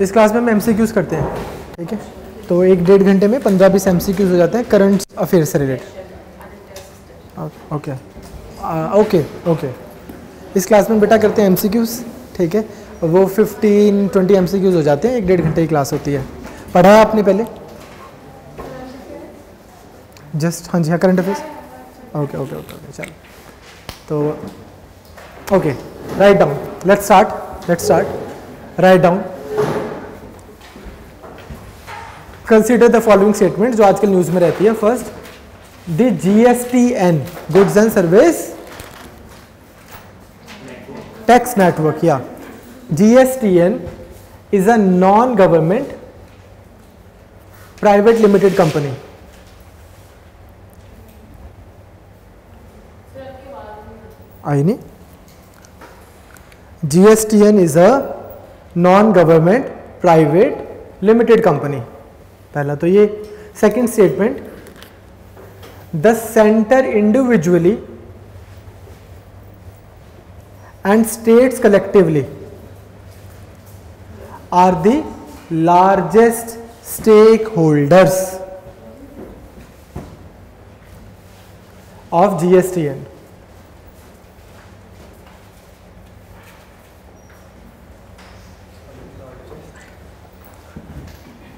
तो इस क्लास में हम एम करते हैं ठीक है तो एक डेढ़ घंटे में पंद्रह बीस एम हो जाते हैं करंट अफेयर से रिलेटेड ओके ओके ओके इस क्लास में बेटा करते हैं एम ठीक है वो 15 20 एम हो जाते हैं एक डेढ़ घंटे की क्लास होती है पढ़ा है आपने पहले जस्ट हाँ जी हाँ current affairs okay okay okay okay चलो तो okay write down let's start let's start write down consider the following statement जो आजकल न्यूज में रहती है first the GSTN goods and service tax network या GSTN is a non government private limited company I नहीं GSTN is a non government private limited company पहला तो ये second statement the centre individually and states collectively are the largest stakeholders of GSTN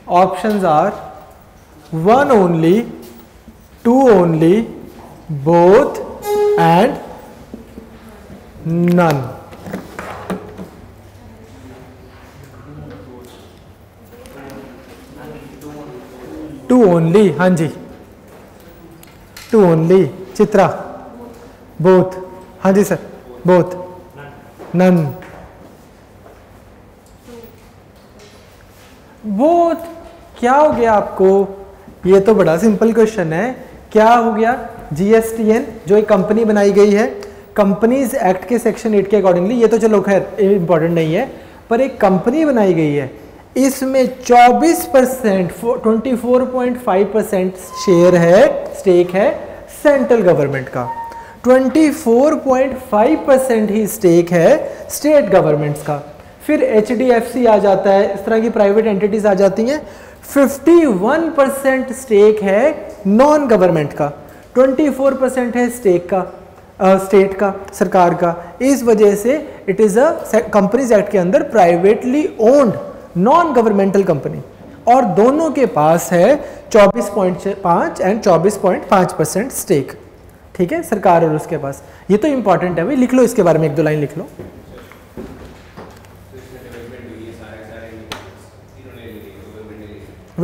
options are one only, two only, both and none. Two only हाँ जी two only Chitra both हाँ जी sir both none. वो क्या हो गया आपको ये तो बड़ा सिंपल क्वेश्चन है क्या हो गया जीएसटीएन जो एक कंपनी बनाई गई है कंपनीज एक्ट के सेक्शन एट के अकॉर्डिंगली ये तो चलो खैर इंपॉर्टेंट नहीं है पर एक कंपनी बनाई गई है इसमें 24 परसेंट ट्वेंटी परसेंट शेयर है स्टेक है सेंट्रल गवर्नमेंट का 24.5 परसेंट ही स्टेक है स्टेट गवर्नमेंट्स का फिर एच आ जाता है इस तरह की प्राइवेट एंटिटीज आ जाती हैं 51 परसेंट स्टेक है नॉन गवर्नमेंट का 24 परसेंट है स्टेक का स्टेट uh, का सरकार का इस वजह से it is a Companies Act के अंदर privately owned non governmental company और दोनों के पास है 24.5 एंड 24.5 परसेंट स्टेक ठीक है सरकार और उसके पास ये तो इंपॉर्टेंट है भाई लिख लो इसके बारे में एक दो लाइन लिख लो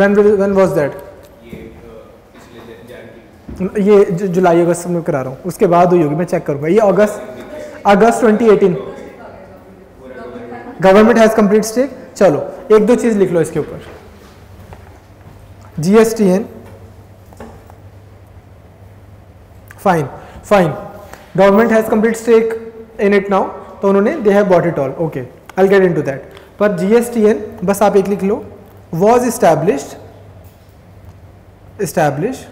when will when was that ये जुलाई अगस्त में करा रहा हूँ उसके बाद हुई होगी मैं चेक करूंगा ये August August 2018 government has complete stake चलो एक दो चीज़ लिख लो इसके ऊपर GSTN fine fine government has complete stake in it now तो उन्होंने they have bought it all okay I get into that पर जीएसटीएन बस आप एक लिख लो was established established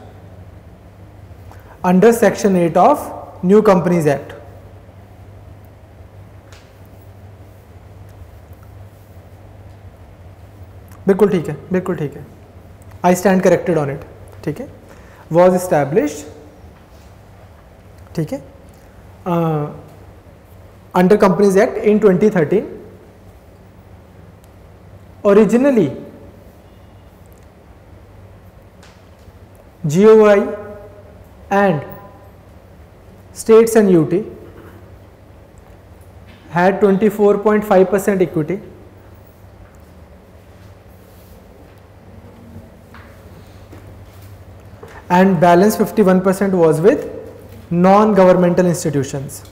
under section 8 of new companies act बिल्कुल ठीक है बिल्कुल ठीक है I stand corrected on it ठीक है वॉज इस्टेब्लिश ठीक है under Companies Act in 2013 originally GOI and states and UT had 24.5 percent equity and balance 51 percent was with non-governmental institutions.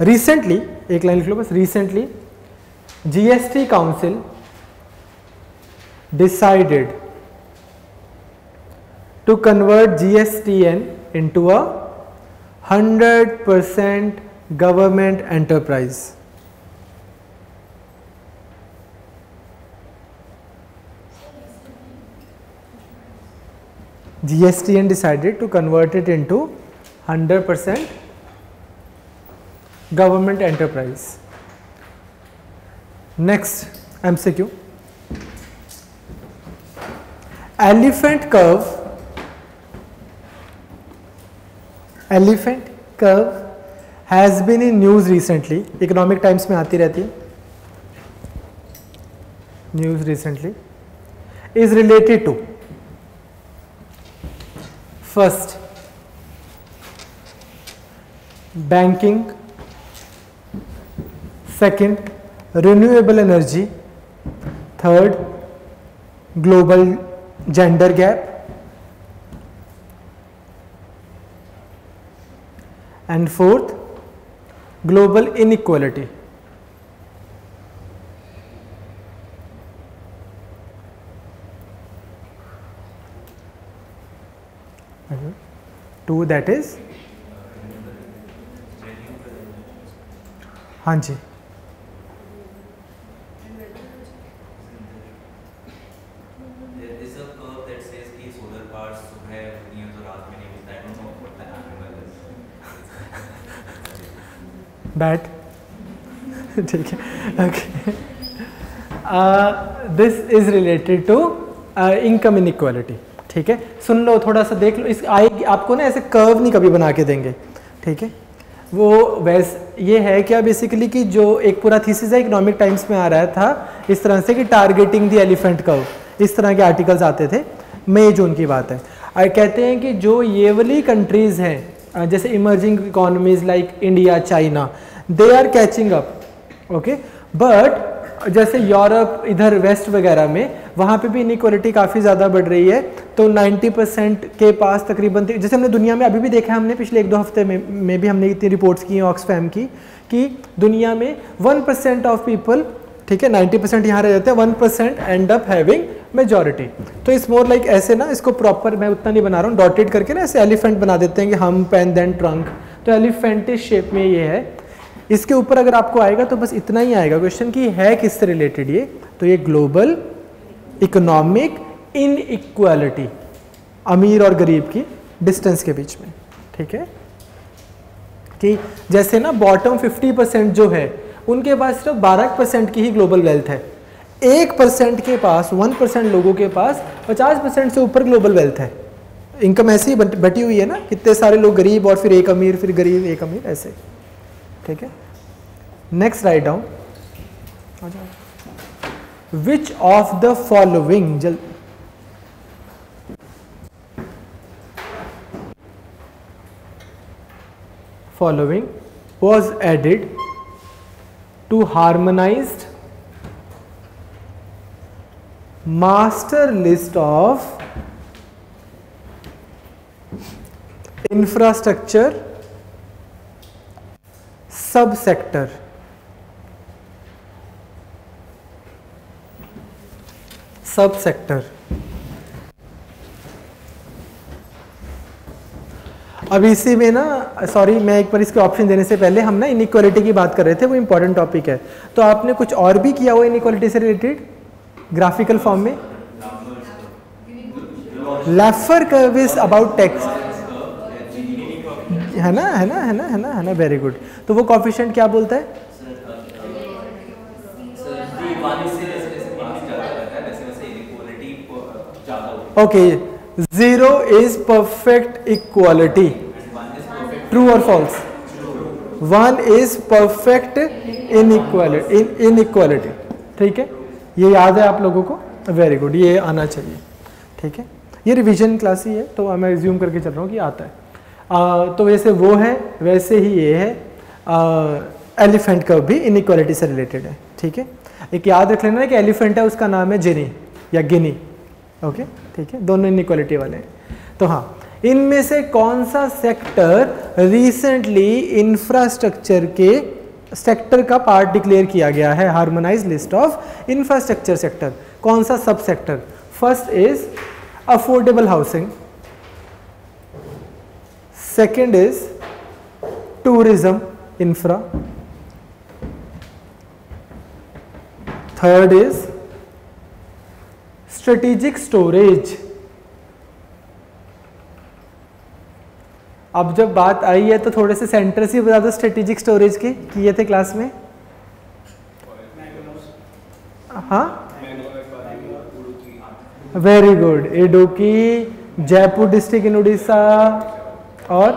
Recently, एक लाइन लिख लो बस recently GST Council decided to convert GSTN into a 100 percent government enterprise. GSTN decided to convert it into 100 percent government enterprise. Next M Q elephant curve elephant curve has been in news recently Economic Times में आती रहती है news recently is related to first banking second renewable energy third global gender gap and fourth global inequality two that is हाँ जी bat ठीक है okay this is related to income inequality ठीक है सुन लो थोड़ा सा देख लो इस आएगी आपको ना ऐसे कर्व नहीं कभी बना के देंगे ठीक है वो वैस ये है क्या बेसिकली कि जो एक पूरा थीसिस है इकोनॉमिक टाइम्स में आ रहा था इस तरह से कि टारगेटिंग द एलिफेंट कर्व इस तरह के आर्टिकल्स आते थे मई जून की बात है और कहते हैं कि जो ये वाली कंट्रीज़ हैं जैसे emerging economies like India China they are catching up okay but जैसे यूरोप इधर वेस्ट वगैरह में वहाँ पे भी इनक्वालिटी काफ़ी ज़्यादा बढ़ रही है तो 90 परसेंट के पास तकरीबन जैसे हमने दुनिया में अभी भी देखा है हमने पिछले एक दो हफ्ते में में भी हमने इतनी रिपोर्ट्स की हैं ऑक्सफैम की कि दुनिया में वन परसेंट ऑफ पीपल ठीक है नाइन्टी परसेंट यहाँ रह जाते हैं one percent end up having majority तो इस मोर लाइक ऐसे ना इसको प्रॉपर मैं उतना नहीं बना रहा हूँ डॉटेड करके ना ऐसे एलिफेंट बना देते हैं कि हम पेन देन ट्रंक तो एलिफेंट शेप में ये है इसके ऊपर अगर आपको आएगा तो बस इतना ही आएगा क्वेश्चन कि है किससे रिलेटेड ये तो ये ग्लोबल इकोनॉमिक इनइक्वालिटी अमीर और गरीब की डिस्टेंस के बीच में ठीक है कि जैसे ना बॉटम 50 परसेंट जो है उनके पास सिर्फ 12 परसेंट की ही ग्लोबल वेल्थ है एक परसेंट के पास वन परसेंट लोगों के पास 50 परसेंट से ऊपर ग्लोबल वेल्थ है इनकम ऐसी ही बटी हुई है ना कितने सारे लोग गरीब और फिर एक अमीर फिर गरीब एक अमीर ऐसे ठीक है Next write down which of the following following was added to harmonized master list of infrastructure subsector subsector अब इसी में ना सॉरी मैं एक बार इसके ऑप्शन देने से पहले हम ना इनक्वालिटी की बात कर रहे थे वो इंपॉर्टेंट टॉपिक है तो आपने कुछ और भी किया हुआ इनक्वालिटी से रिलेटेड ग्राफिकल फॉर्म में Laffer curve is about tax है ना है ना है ना है ना है ना वेरी गुड तो वो कॉफिशेंट क्या बोलता है zero is perfect equality true और false one is perfect inequality inequality ठीक है ये याद है आप लोगों को वेरी गुड ये आना चाहिए ठीक है ये रिविजन क्लास ही है तो मैं रिज्यूम करके चल रहा हूँ कि आता है आ, तो वैसे वो है वैसे ही ये है एलिफेंट का भी इनक्वालिटी से रिलेटेड है ठीक है एक याद रख लेना कि एलिफेंट है उसका नाम है जेनी या गिनी ओके okay? ठीक है दोनों इनक्वालिटी वाले हैं तो हाँ इनमें से कौन सा सेक्टर रिसेंटली इंफ्रास्ट्रक्चर के सेक्टर का पार्ट डिक्लेयर किया गया है harmonise list of infrastructure sector कौन सा subsector first is affordable housing second is tourism infra third is strategic storage अब जब बात आई है तो थोड़े से सेंटर से बता दो स्ट्रेटेजिक स्टोरेज के किए थे क्लास में हाँ very good Idukki Jaipur district in Orissa और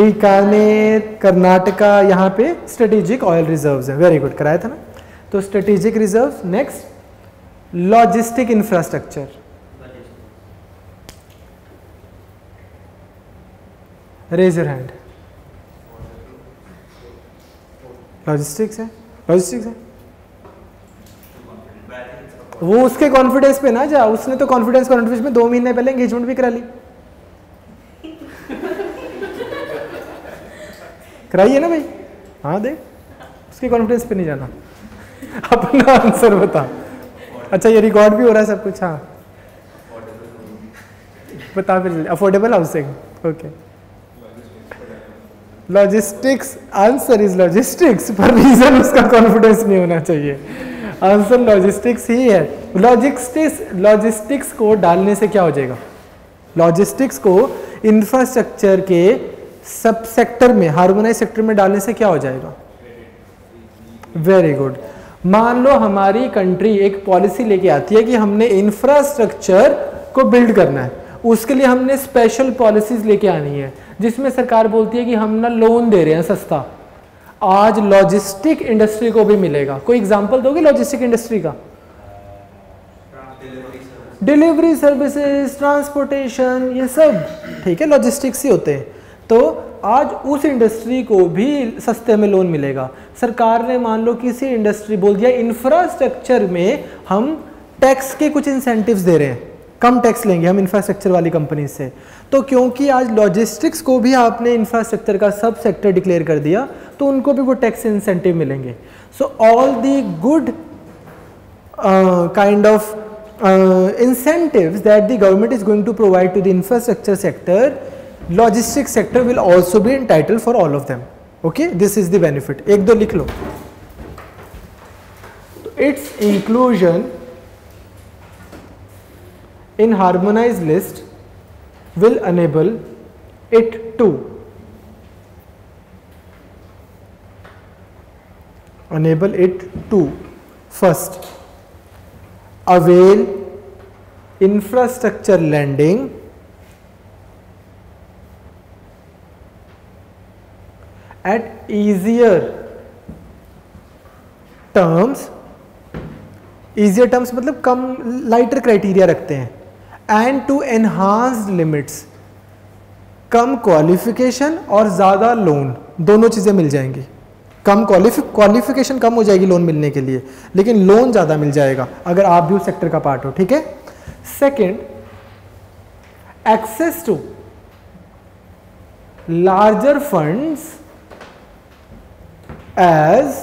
बीकानेर कर्नाटका यहाँ पे स्ट्रेटेजिक ऑयल रिजर्व्स है वेरी गुड कराया था ना तो strategic reserves next logistic infrastructure raise your hand logistics है लॉजिस्टिक्स है वो उसके कॉन्फिडेंस पे ना जा उसने तो कॉन्फिडेंस कॉन्फिडेंस में दो महीने पहले एंगेजमेंट भी करा ली कराइए ना भाई हाँ देख उसके कॉन्फिडेंस पे नहीं जाना अपना आंसर बता अच्छा ये रिकॉर्ड भी हो रहा है सब कुछ हाँ बता फिर affordable housing okay logistics answer is logistics पर रीजन उसका कॉन्फिडेंस नहीं होना चाहिए आंसर लॉजिस्टिक्स ही है लॉजिस्टिक्स लॉजिस्टिक्स को डालने से क्या हो जाएगा लॉजिस्टिक्स को इंफ्रास्ट्रक्चर के सब सेक्टर में हार्मोनाइज सेक्टर में डालने से क्या हो जाएगा वेरी गुड मान लो हमारी कंट्री एक पॉलिसी लेके आती है कि हमने इंफ्रास्ट्रक्चर को बिल्ड करना है उसके लिए हमने स्पेशल पॉलिसीज लेके आनी है जिसमें सरकार बोलती है कि हम ना लोन दे रहे हैं सस्ता आज लॉजिस्टिक इंडस्ट्री को भी मिलेगा कोई एग्जांपल दोगे लॉजिस्टिक इंडस्ट्री का डिलीवरी सर्विसेज ट्रांसपोर्टेशन ये सब ठीक है लॉजिस्टिक्स ही होते हैं तो आज उस इंडस्ट्री को भी सस्ते में लोन मिलेगा सरकार ने मान लो किसी इंडस्ट्री बोल दिया इंफ्रास्ट्रक्चर में हम टैक्स के कुछ इंसेंटिव्स दे रहे हैं कम टैक्स लेंगे हम इंफ्रास्ट्रक्चर वाली कंपनी से तो क्योंकि आज लॉजिस्टिक्स को भी आपने इंफ्रास्ट्रक्चर का सब सेक्टर डिक्लेयर कर दिया तो उनको भी वो टैक्स इंसेंटिव मिलेंगे so all the good kind of incentive that the government is going to provide to the infrastructure sector logistics sector will also be entitled for all of them okay this is the benefit ek do likh lo its inclusion in harmonized list will enable it to enable it to first avail infrastructure lending at easier terms easier terms मतलब कम lighter criteria रखते हैं and to enhanced limits कम qualification और ज़्यादा loan दोनों चीज़ें मिल जाएंगी कम क्वालिफिकेशन कम हो जाएगी लोन मिलने के लिए लेकिन लोन ज़्यादा मिल जाएगा अगर आप भी उस सेक्टर का पार्ट हो ठीक है second access to larger funds as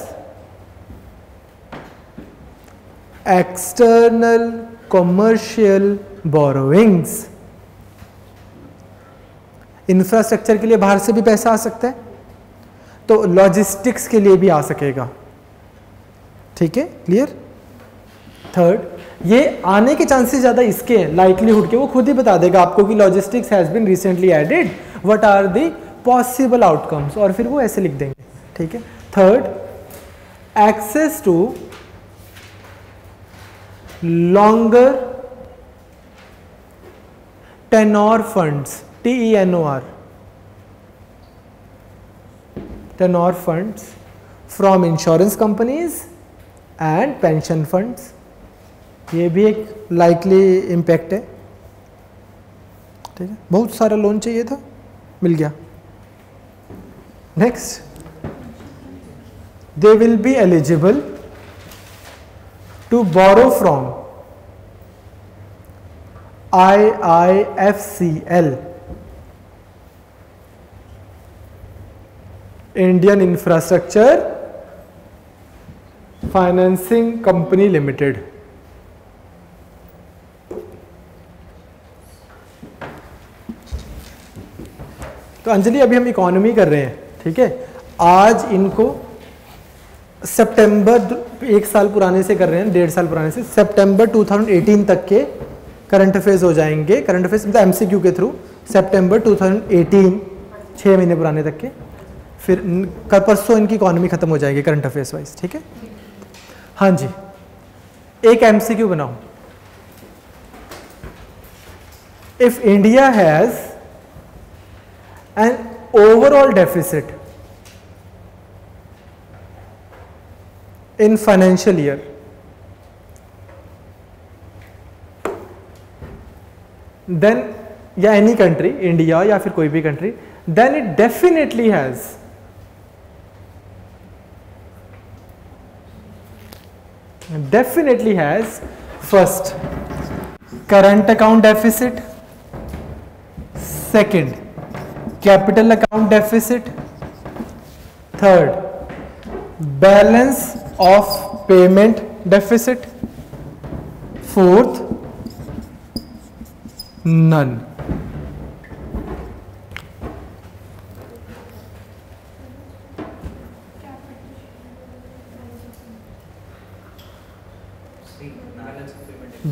external commercial borrowings infrastructure के लिए बाहर से भी पैसा आ सकता है तो लॉजिस्टिक्स के लिए भी आ सकेगा ठीक है क्लियर थर्ड ये आने के चांसेस ज़्यादा इसके हैं लाइकलीहुड के वो खुद ही बता देगा आपको कि logistics has been recently added what are the possible outcomes और फिर वो ऐसे लिख देंगे ठीक है Third, access to longer tenor funds, TENOR, tenor funds from insurance companies and pension funds. ये भी एक लाइकली इम्पैक्ट है ठीक है बहुत सारा लोन चाहिए था मिल गया next they will be eligible to borrow from IIFCL Indian Infrastructure Financing Company Limited तो अंजलि अभी हम इकोनॉमी कर रहे हैं ठीक है आज इनको सितंबर एक साल पुराने से कर रहे हैं डेढ़ साल पुराने से सितंबर 2018 तक के करंट अफेयर्स हो जाएंगे करंट अफेयर्स मतलब एमसीक्यू के थ्रू सितंबर 2018 छः महीने पुराने तक के फिर कर परसों इनकी इकोनॉमी खत्म हो जाएगी करंट अफेयर्स वाइज ठीक है हाँ जी एक क्यू बनाओ if India has an overall deficit in financial year. Then, yeah, any country, India या फिर कोई भी country, then it definitely has definitely has first current account deficit, second capital account deficit, third balance of payment deficit fourth none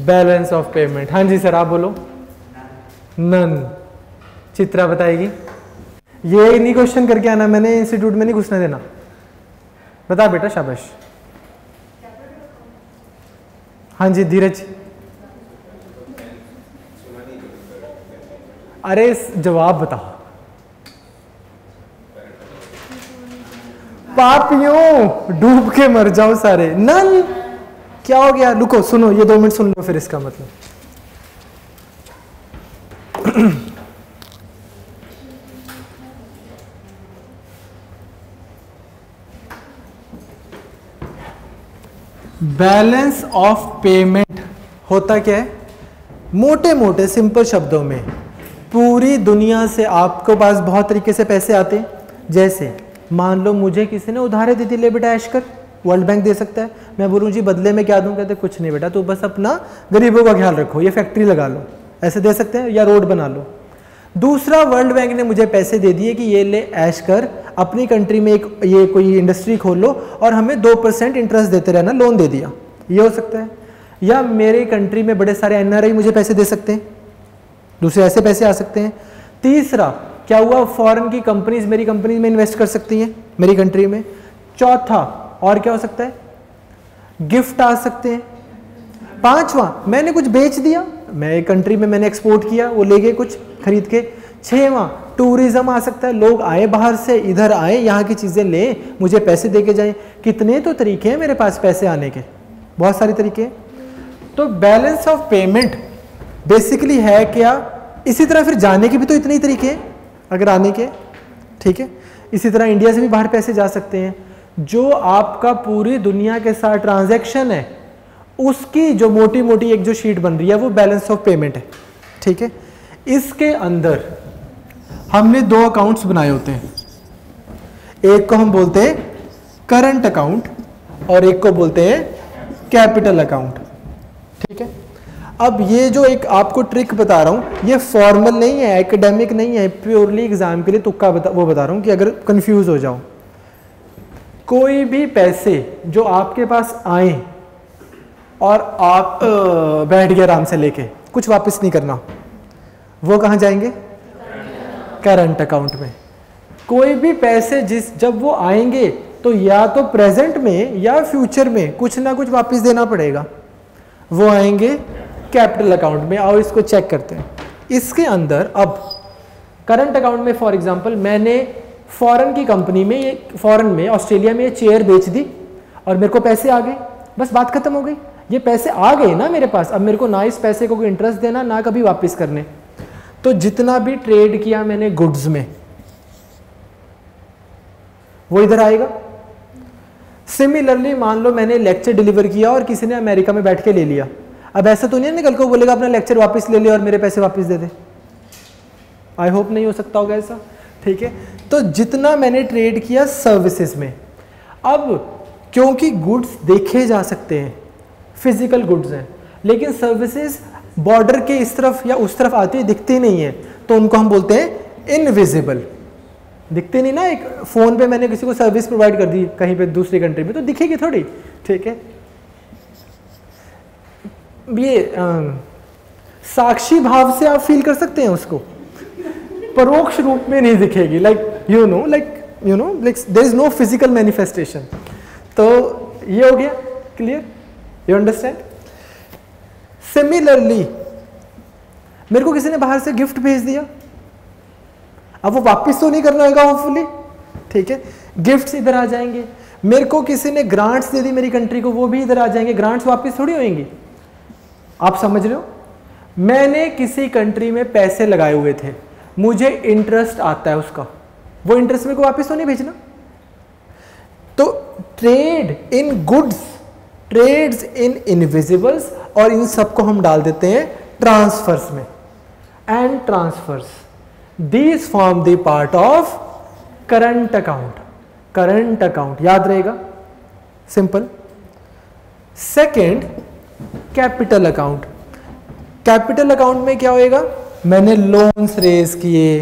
balance of payment हाँ जी sir आप बोलो none Chitra बताएगी ये इन्हीं क्वेश्चन करके आना मैंने इंस्टीट्यूट में नहीं घुसने देना बता बेटा शाबाश हाँ जी धीरज अरे जवाब बताओ पापियों डूब के मर जाओ सारे नन क्या हो गया रुको सुनो ये दो मिनट सुन लो फिर इसका मतलब बैलेंस ऑफ पेमेंट होता क्या है मोटे मोटे सिंपल शब्दों में पूरी दुनिया से आपके पास बहुत तरीके से पैसे आते हैं जैसे मान लो मुझे किसी ने उधारे दी थी ले बेटा ऐश कर वर्ल्ड बैंक दे सकता है मैं बोलूँ जी बदले में क्या दूँ कहते कुछ नहीं बेटा तो बस अपना गरीबों का ख्याल रखो ये फैक्ट्री लगा लो ऐसे दे सकते हैं या रोड बना लो दूसरा वर्ल्ड बैंक ने मुझे पैसे दे दिए कि ये ले ऐश कर अपनी कंट्री में एक ये कोई इंडस्ट्री खोल लो और हमें दो परसेंट इंटरेस्ट देते रहना लोन दे दिया ये हो सकता है या मेरी कंट्री में बड़े सारे एन मुझे पैसे दे सकते हैं दूसरे ऐसे पैसे आ सकते हैं तीसरा क्या हुआ फॉरेन की कंपनीज मेरी कंपनी में इन्वेस्ट कर सकती हैं मेरी कंट्री में चौथा और क्या हो सकता है गिफ्ट आ सकते हैं पांचवा मैंने कुछ बेच दिया मैं एक कंट्री में मैंने एक्सपोर्ट किया वो ले गए कुछ खरीद के छवा टूरिज्म आ सकता है लोग आए बाहर से इधर आए यहाँ की चीज़ें लें मुझे पैसे दे के जाएँ कितने तो तरीके हैं मेरे पास पैसे आने के बहुत सारे तरीके हैं तो बैलेंस ऑफ पेमेंट बेसिकली है क्या इसी तरह फिर जाने के भी तो इतने ही तरीके हैं अगर आने के ठीक है इसी तरह इंडिया से भी बाहर पैसे जा सकते हैं जो आपका पूरी दुनिया के साथ ट्रांजैक्शन है उसकी जो मोटी मोटी एक जो शीट बन रही है वो बैलेंस ऑफ पेमेंट है ठीक है इसके अंदर हमने दो अकाउंट्स बनाए होते हैं एक को हम बोलते हैं करंट अकाउंट और एक को बोलते हैं कैपिटल अकाउंट ठीक है अब ये जो एक आपको ट्रिक बता रहा हूं ये फॉर्मल नहीं है एकेडमिक नहीं है प्योरली एग्जाम के लिए तुक्का बता वो बता रहा हूं कि अगर कंफ्यूज हो जाओ कोई भी पैसे जो आपके पास आए और आप बैठ गए आराम से लेके कुछ वापस नहीं करना वो कहाँ जाएंगे करंट अकाउंट में कोई भी पैसे जिस जब वो आएंगे तो या तो प्रेजेंट में या फ्यूचर में कुछ ना कुछ वापस देना पड़ेगा वो आएंगे कैपिटल अकाउंट में और इसको चेक करते हैं इसके अंदर अब करंट अकाउंट में फॉर एग्जांपल मैंने फॉरेन की कंपनी में ये फॉरेन में ऑस्ट्रेलिया में ये चेयर बेच दी और मेरे को पैसे आ गए बस बात खत्म हो गई ये पैसे आ गए ना मेरे पास अब मेरे को ना इस पैसे को कोई इंटरेस्ट देना ना कभी वापस करने तो जितना भी ट्रेड किया मैंने गुड्स में वो इधर आएगा सिमिलरली मान लो मैंने लेक्चर डिलीवर किया और किसी ने अमेरिका में बैठ के ले लिया अब ऐसा तो नहीं है ना कल को बोलेगा अपना लेक्चर वापस ले लिया और मेरे पैसे वापस दे दे आई होप नहीं हो सकता होगा ऐसा ठीक है तो जितना मैंने ट्रेड किया सर्विसेज में अब क्योंकि गुड्स देखे जा सकते हैं फिजिकल गुड्स हैं लेकिन सर्विसेज बॉर्डर के इस तरफ या उस तरफ आती हुई दिखती नहीं है तो उनको हम बोलते हैं इनविजिबल दिखते नहीं ना एक फ़ोन पे मैंने किसी को सर्विस प्रोवाइड कर दी कहीं पे दूसरी कंट्री में तो दिखेगी थोड़ी ठीक है ये आ, साक्षी भाव से आप फील कर सकते हैं उसको परोक्ष रूप में नहीं दिखेगी like you know like you know like there is no physical manifestation तो ये हो गया क्लियर यू अंडरस्टैंड सिमिलरली मेरे को किसी ने बाहर से गिफ्ट भेज दिया अब वो वापस तो नहीं करना होगा होपफुली ठीक है गिफ्ट्स इधर आ जाएंगे मेरे को किसी ने ग्रांट्स दे दी मेरी कंट्री को वो भी इधर आ जाएंगे ग्रांट्स वापस थोड़ी होंगी आप समझ रहे हो मैंने किसी कंट्री में पैसे लगाए हुए थे मुझे इंटरेस्ट आता है उसका वो इंटरेस्ट मेरे को वापस तो नहीं भेजना तो trade in goods trades in invisibles और इन सबको हम डाल देते हैं ट्रांसफर्स में and transfers these form the part of current account current account याद रहेगा simple second capital account capital account में क्या होएगा मैंने लोन्स रेज किए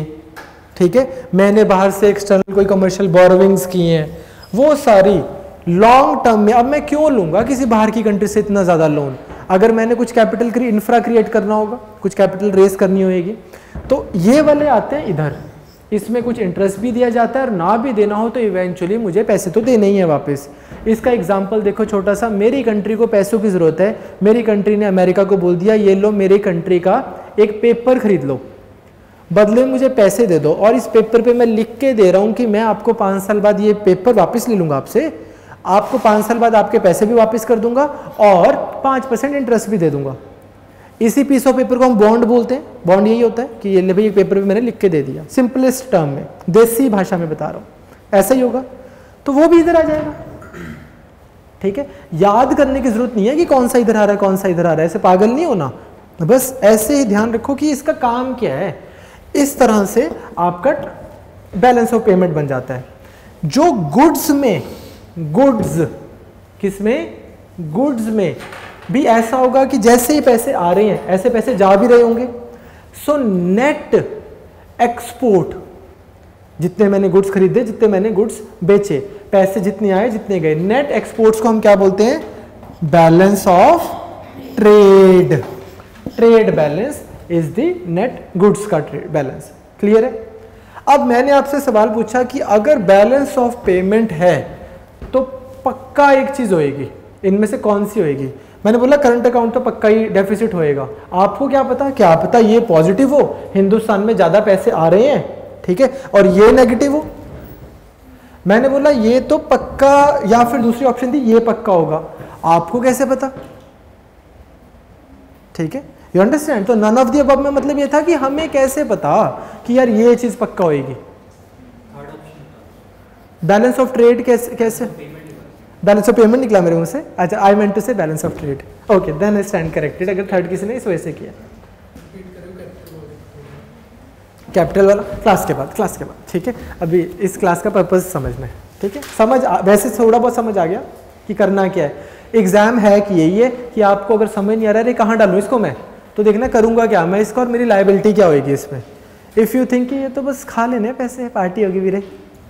ठीक है मैंने बाहर से एक्सटर्नल कोई कमर्शियल बोरोविंग्स किए हैं वो सारी लॉन्ग टर्म में अब मैं क्यों लूंगा किसी बाहर की कंट्री से इतना ज़्यादा लोन अगर मैंने कुछ कैपिटल क्री, इंफ्रा क्रिएट करना होगा कुछ कैपिटल रेस करनी होगी तो ये वाले आते हैं इधर इसमें कुछ इंटरेस्ट भी दिया जाता है और ना भी देना हो तो इवेंचुअली मुझे पैसे तो देने ही है वापस इसका एग्जाम्पल देखो छोटा सा मेरी कंट्री को पैसों की ज़रूरत है मेरी कंट्री ने अमेरिका को बोल दिया ये लो मेरी कंट्री का एक पेपर खरीद लो बदले मुझे पैसे दे दो और इस पेपर पे मैं लिख के दे रहा हूँ कि मैं आपको पाँच साल बाद ये पेपर वापस ले लूँगा आपसे आपको पाँच साल बाद आपके पैसे भी वापस कर दूंगा और पाँच परसेंट इंटरेस्ट भी दे दूंगा इसी पीस ऑफ पेपर को हम बॉन्ड बोलते हैं बॉन्ड यही होता है कि ये ले भाई पेपर भी मैंने लिख के दे दिया सिंपलेस्ट टर्म में देसी भाषा में बता रहा हूँ ऐसा ही होगा तो वो भी इधर आ जाएगा ठीक है याद करने की जरूरत नहीं है कि कौन सा इधर आ रहा है कौन सा इधर आ रहा है ऐसे पागल नहीं होना बस ऐसे ही ध्यान रखो कि इसका काम क्या है इस तरह से आपका बैलेंस ऑफ पेमेंट बन जाता है जो गुड्स में गुड्स किस में गुड्स में भी ऐसा होगा कि जैसे ही पैसे आ रहे हैं ऐसे पैसे जा भी रहे होंगे सो नेट एक्सपोर्ट जितने मैंने गुड्स खरीदे जितने मैंने गुड्स बेचे पैसे जितने आए जितने गए नेट एक्सपोर्ट्स को हम क्या बोलते हैं balance of trade trade balance is the net goods का ट्रेड बैलेंस क्लियर है अब मैंने आपसे सवाल पूछा कि अगर बैलेंस ऑफ पेमेंट है पक्का एक चीज़ होएगी इनमें से कौन सी होएगी मैंने बोला करंट अकाउंट तो पक्का ही डेफिसिट होएगा आपको क्या पता क्या पता ये पॉजिटिव हो हिंदुस्तान में ज़्यादा पैसे आ रहे हैं ठीक है और ये नेगेटिव हो मैंने बोला ये तो पक्का या फिर दूसरी ऑप्शन थी ये पक्का होगा आपको कैसे पता ठीक है यू अंडरस्टैंड तो नन ऑफ दी अब में मतलब ये था कि हमें कैसे पता कि यार ये चीज़ पक्का होएगी बैलेंस ऑफ ट्रेड कैसे कैसे बैलेंस ऑफ पेमेंट निकला मेरे मुँह से अच्छा I meant to say balance of trade okay then I stand corrected अगर थर्ड किसी ने इस वजह से किया कैपिटल वाला क्लास के बाद क्लास के बाद ठीक है अभी इस क्लास का पर्पज़ समझना है ठीक है समझ वैसे थोड़ा बहुत समझ आ गया कि करना क्या है एग्ज़ाम है कि यही है कि आपको अगर समझ नहीं आ रहा है कहाँ डालू इसको मैं तो देखना करूँगा क्या मैं इसका और मेरी लाइबिलिटी क्या होगी इसमें इफ़ यू थिंक ये तो बस खा लेने पैसे पार्टी होगी भी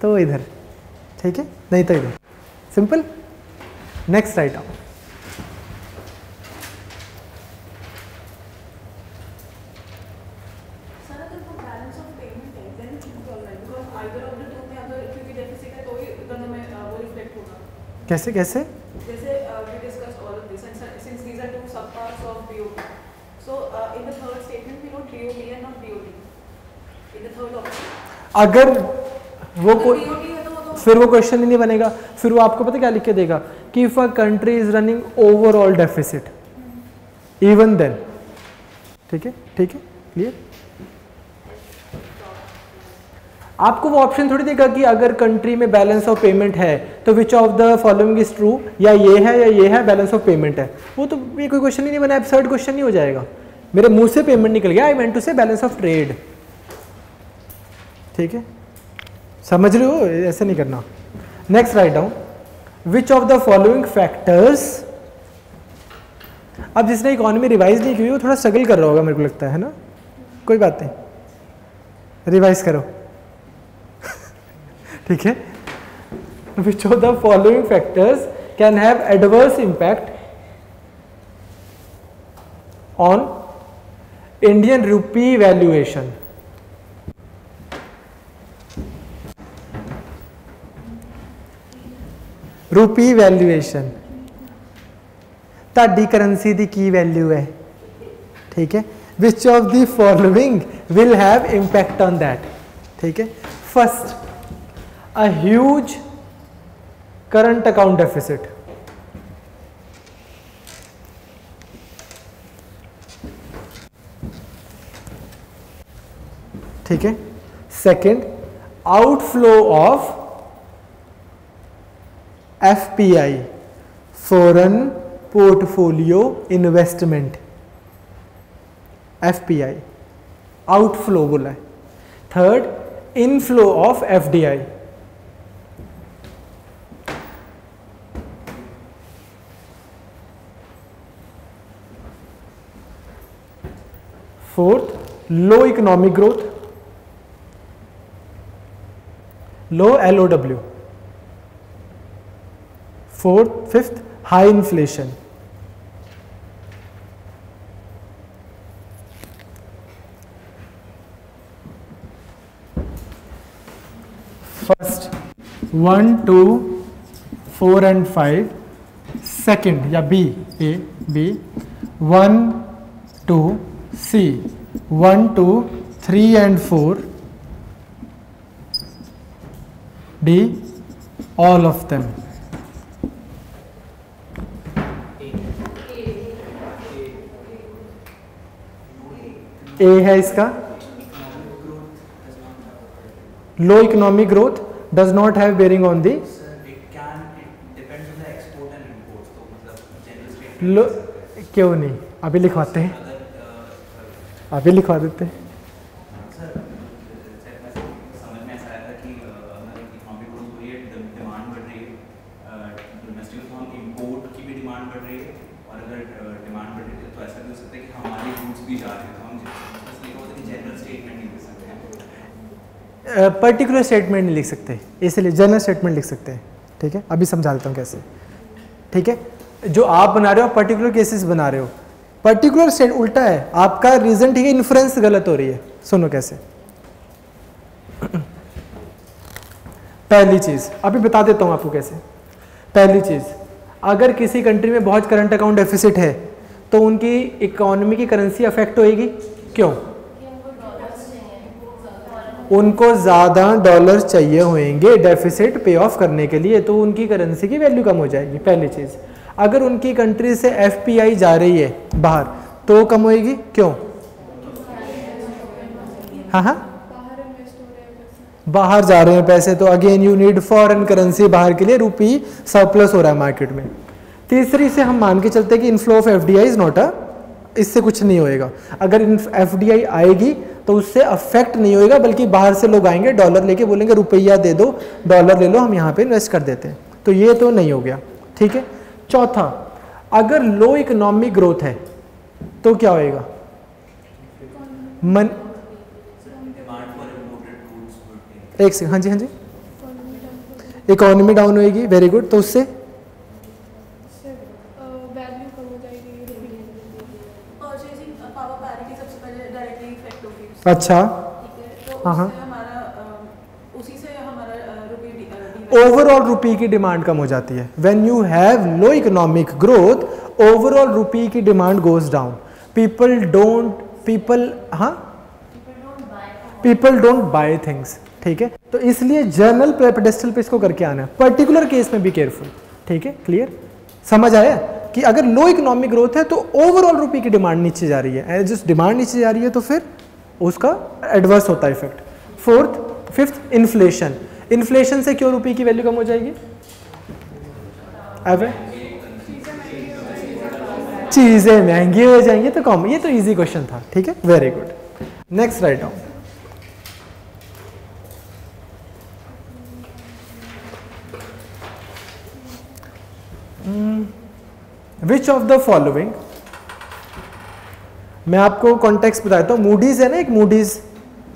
तो इधर ठीक है नहीं तो इधर सिंपल नेक्स्ट आइटम तो कैसे कैसे अगर वो कोई तो तो फिर वो क्वेश्चन ही नहीं बनेगा फिर वो आपको पता क्या लिख के देगा कि if a country is running overall deficit, even then, ठीक है ठीक है क्लियर आपको वो ऑप्शन थोड़ी देगा कि अगर कंट्री में बैलेंस ऑफ पेमेंट है तो which of the following is true या ये है या ये है बैलेंस ऑफ पेमेंट है वो तो ये कोई क्वेश्चन ही नहीं बना एबसर्ड क्वेश्चन नहीं हो जाएगा मेरे मुंह से पेमेंट निकल गया I went to say balance of trade ठीक है समझ रहे हो ऐसे नहीं करना next write down which of the following factors अब जिसने इकोनॉमी रिवाइज नहीं की वो थोड़ा स्ट्रगल कर रहा होगा मेरे को लगता है ना कोई बात नहीं रिवाइज करो ठीक है which of the following factors can have adverse impact on Indian rupee valuation rupee valuation ਤੁਹਾਡੀ ਕਰੰਸੀ ਦੀ ਕੀ ਵੈਲਿਊ ਹੈ ਠੀਕ ਹੈ which of the following will have impact on that ठीक है first a huge current account deficit ठीक है second F P I foreign portfolio investment F P I outflow बोला है third inflow of F D I fourth low economic growth low L O W Fourth, fifth, high inflation. First, 1, 2, 4 and 5. Second, yeah, B, A, B. 1, 2, C. 1, 2, 3 and 4. D, all of them. A है इसका low economic growth does not have bearing on the low क्यों नहीं अभी लिखवाते हैं अभी लिखवा देते हैं स्टेटमेंट नहीं लिख सकते इसलिए जनरल स्टेटमेंट लिख सकते हैं ठीक है अभी समझा देता हूँ कैसे ठीक है जो आप बना रहे हो पर्टिकुलर केसेस बना रहे हो पर्टिकुलर स्टेट उल्टा है आपका रीजन ठीक है इन्फ्लुएंस गलत हो रही है सुनो कैसे पहली चीज अभी बता देता हूँ आपको कैसे पहली चीज अगर किसी कंट्री में बहुत करंट अकाउंट डेफिसिट है तो उनकी इकोनॉमी की करेंसी अफेक्ट होएगी क्यों उनको ज़्यादा डॉलर चाहिए होंगे डेफिसिट पे ऑफ करने के लिए तो उनकी करेंसी की वैल्यू कम हो जाएगी पहली चीज़ अगर उनकी कंट्री से एफ जा रही है बाहर तो कम होएगी क्यों हाँ हाँ बाहर जा रहे हैं पैसे तो again you need foreign currency बाहर के लिए रुपी सरप्लस हो रहा है मार्केट में तीसरी से हम मान के चलते कि inflow of F D is not a इससे कुछ नहीं होएगा अगर एफ आएगी तो उससे अफेक्ट नहीं होएगा बल्कि बाहर से लोग आएंगे डॉलर लेके बोलेंगे रुपया दे दो डॉलर ले लो हम यहाँ पे इन्वेस्ट कर देते हैं तो ये तो नहीं हो गया ठीक है चौथा अगर लो इकोनॉमिक ग्रोथ है तो क्या होएगा मन एक सेकेंड हाँ जी हाँ जी इकोनॉमी डाउन होएगी वेरी गुड तो उससे अच्छा हाँ हाँ ओवरऑल रुपी की डिमांड कम हो जाती है when you have low economic growth overall rupee की demand goes down people don't people हाँ पीपल डोंट बाय थिंग्स ठीक है तो इसलिए जर्नल पेडेस्टल पे इसको करके आना है पर्टिकुलर केस में भी केयरफुल ठीक है क्लियर समझ आया कि अगर लो इकोनॉमिक ग्रोथ है तो ओवरऑल रुपी की डिमांड नीचे जा रही है एज डिमांड नीचे जा रही है तो फिर उसका एडवर्स होता है effect fourth fifth inflation inflation से क्यों रुपये की वैल्यू कम हो जाएगी अब चीज़ें महंगी हो जाएंगी तो कम ये तो इजी क्वेश्चन था ठीक है very good next write down which of the following मैं आपको कॉन्टेक्स्ट बताता हूँ मूडीज है ना एक मूडीज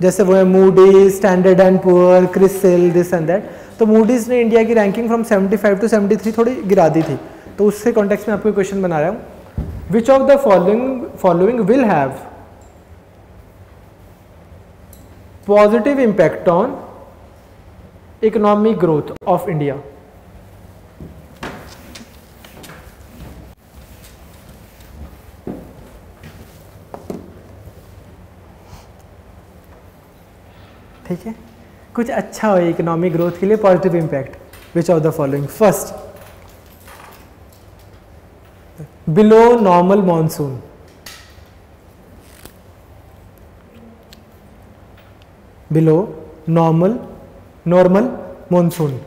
जैसे वो है Moody's Standard and Poor CRISIL this and that तो मूडीज ने इंडिया की रैंकिंग फ्रॉम 75 टू 73 थोड़ी गिरा दी थी तो उससे कॉन्टेक्स्ट में आपको क्वेश्चन बना रहा हूँ which of the following following will have positive impact on economic growth of India ठीक है कुछ अच्छा हो इकोनॉमिक ग्रोथ के लिए positive impact which of the following first below normal monsoon below normal normal monsoon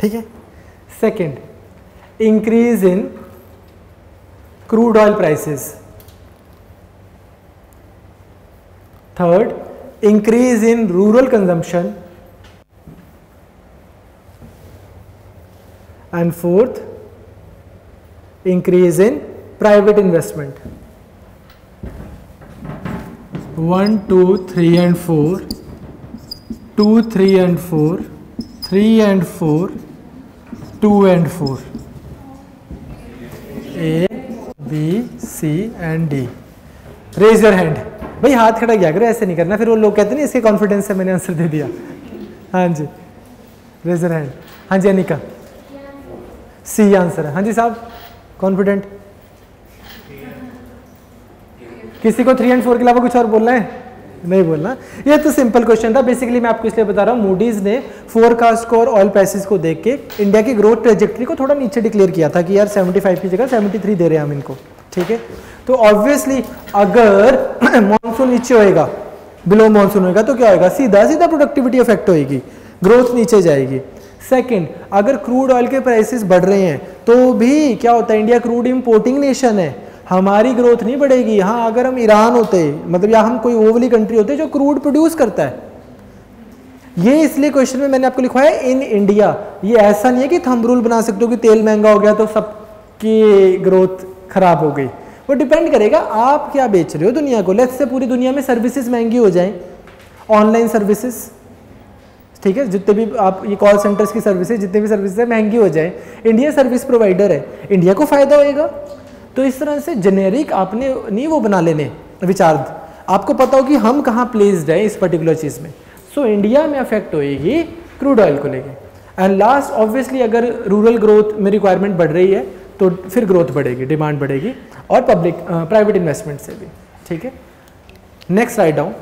ठीक है second increase in crude oil prices third increase in rural consumption and fourth increase in private investment 1 2 3 and 4 2 3 and 4 3 and 4 2 and 4 a b c and d raise your hand भाई हाथ खड़ा गया करो ऐसे नहीं करना फिर वो लोग कहते ना इसके कॉन्फिडेंस से मैंने आंसर दे दिया हाँ जी रेजर हैंड हाँ जी अनिका सी आंसर है हाँ जी साहब कॉन्फिडेंट किसी को थ्री एंड फोर के अलावा कुछ और बोलना है नहीं बोलना ये तो सिंपल क्वेश्चन था बेसिकली मैं आपको इसलिए बता रहा हूँ मूडीज ने फोरकास्ट को और ऑयल प्राइसेस को देख के इंडिया की ग्रोथ ट्रेजेक्ट्री को थोड़ा नीचे डिक्लेयर किया था कि यार 75 की जगह 73 दे रहे हैं हम इनको ठीक है तो ऑब्वियसली अगर मानसून नीचे होएगा बिलो मानसून होएगा तो क्या होगा सीधा सीधा प्रोडक्टिविटी इफेक्ट होएगी ग्रोथ नीचे जाएगी सेकंड अगर क्रूड ऑयल के प्राइसेस बढ़ रहे हैं तो भी क्या होता है इंडिया क्रूड इंपोर्टिंग नेशन है हमारी ग्रोथ नहीं बढ़ेगी हाँ अगर हम ईरान होते मतलब या हम कोई ओवली कंट्री होते जो क्रूड प्रोड्यूस करता है ये इसलिए क्वेश्चन में मैंने आपको लिखवाया इन इंडिया ये ऐसा नहीं है कि थम रूल बना सकते हो कि तेल महंगा हो गया तो सबकी ग्रोथ खराब हो गई वो डिपेंड करेगा आप क्या बेच रहे हो दुनिया को लेट्स से पूरी दुनिया में सर्विसेज महंगी हो जाएं ऑनलाइन सर्विसेज ठीक है जितने भी आप ये कॉल सेंटर्स की सर्विसेज जितने भी सर्विसेज है महंगी हो जाए इंडिया सर्विस प्रोवाइडर है इंडिया को फ़ायदा होएगा तो इस तरह से जेनेरिक आपने नहीं वो बना लेने विचार आपको पता हो कि हम कहाँ प्लेस्ड हैं इस पर्टिकुलर चीज़ में सो इंडिया में अफेक्ट होएगी क्रूड ऑयल को लेकर एंड लास्ट ऑब्वियसली अगर रूरल ग्रोथ में रिक्वायरमेंट बढ़ रही है तो फिर ग्रोथ बढ़ेगी डिमांड बढ़ेगी और पब्लिक प्राइवेट इन्वेस्टमेंट से भी ठीक है नेक्स्ट राइट डाउन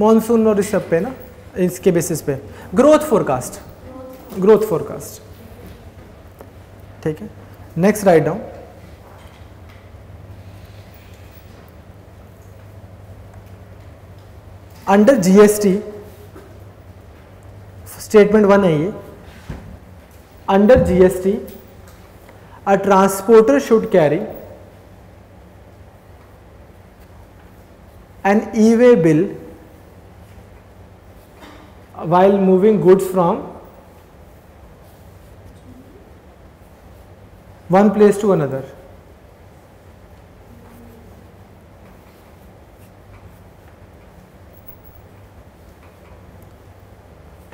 मॉनसून और इस सब पे ना इसके बेसिस पे ग्रोथ फोरकास्ट ग्रोथ फोरकास्ट ठीक है next write down under GST statement one है ये under GST a transporter should carry an e-way bill while moving goods from one place to another.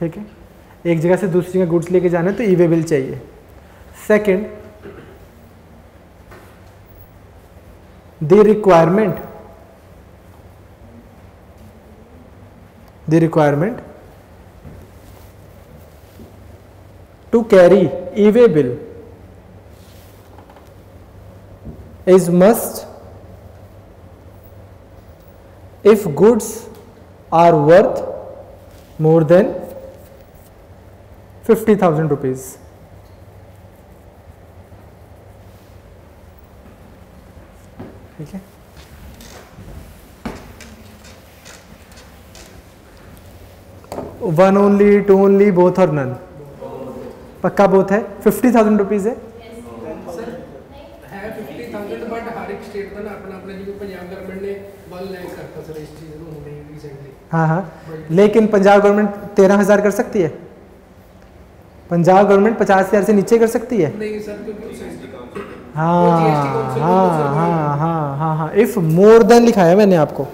ठीक है एक जगह से दूसरी जगह गुड्स लेके जाना है तो ई वे बिल चाहिए second the requirement the requirement to carry E way bill is must if goods are worth more than thousand rupees ठीक है one only two only both और नन पक्का बोथ है फिफ्टी थाउजेंड रुपीज है हाँ हाँ लेकिन पंजाब गवर्नमेंट तेरह हजार कर सकती है पंजाब गवर्नमेंट पचास हज़ार से नीचे कर सकती है नहीं सर क्योंकि हाँ हाँ हाँ, हाँ हाँ हाँ हाँ हाँ हाँ इफ़ मोर देन लिखा है मैंने आपको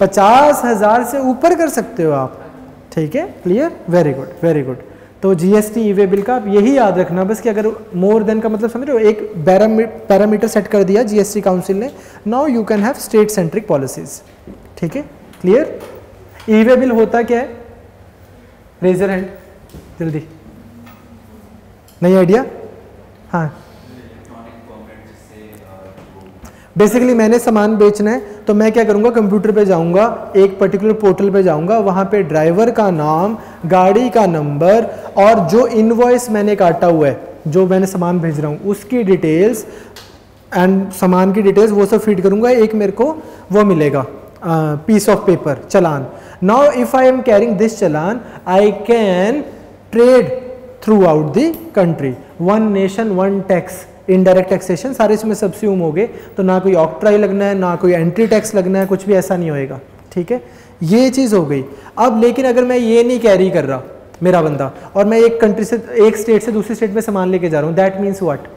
पचास हज़ार से ऊपर कर सकते हो आप ठीक है clear very good very good तो जीएसटी ई वे बिल का आप यही याद रखना बस कि अगर मोर देन का मतलब समझ रहे हो एक पैरामीटर सेट कर दिया जीएसटी काउंसिल ने now you can have state centric policies ठीक है क्लियर ई वे बिल होता क्या है रेजर हैंड जल्दी नई आइडिया हाँ बेसिकली मैंने सामान बेचना है तो मैं क्या करूँगा कंप्यूटर पे जाऊँगा एक पर्टिकुलर पोर्टल पे जाऊँगा वहाँ पे ड्राइवर का नाम गाड़ी का नंबर और जो इनवॉइस मैंने काटा हुआ है जो मैंने सामान भेज रहा हूँ उसकी डिटेल्स एंड सामान की डिटेल्स वो सब फीड करूँगा एक मेरे को वो मिलेगा piece of paper challan now if I am carrying this challan I can trade throughout the country. One nation, one tax indirect taxation सारे इसमें सब्स्यूम हो गए तो ना कोई ऑक्ट्राई लगना है ना कोई एंट्री टैक्स लगना है कुछ भी ऐसा नहीं होएगा ठीक है ये चीज़ हो गई अब लेकिन अगर मैं ये नहीं कैरी कर रहा मेरा बंदा और मैं एक कंट्री से एक स्टेट से दूसरी स्टेट में सामान लेके जा रहा हूँ that means what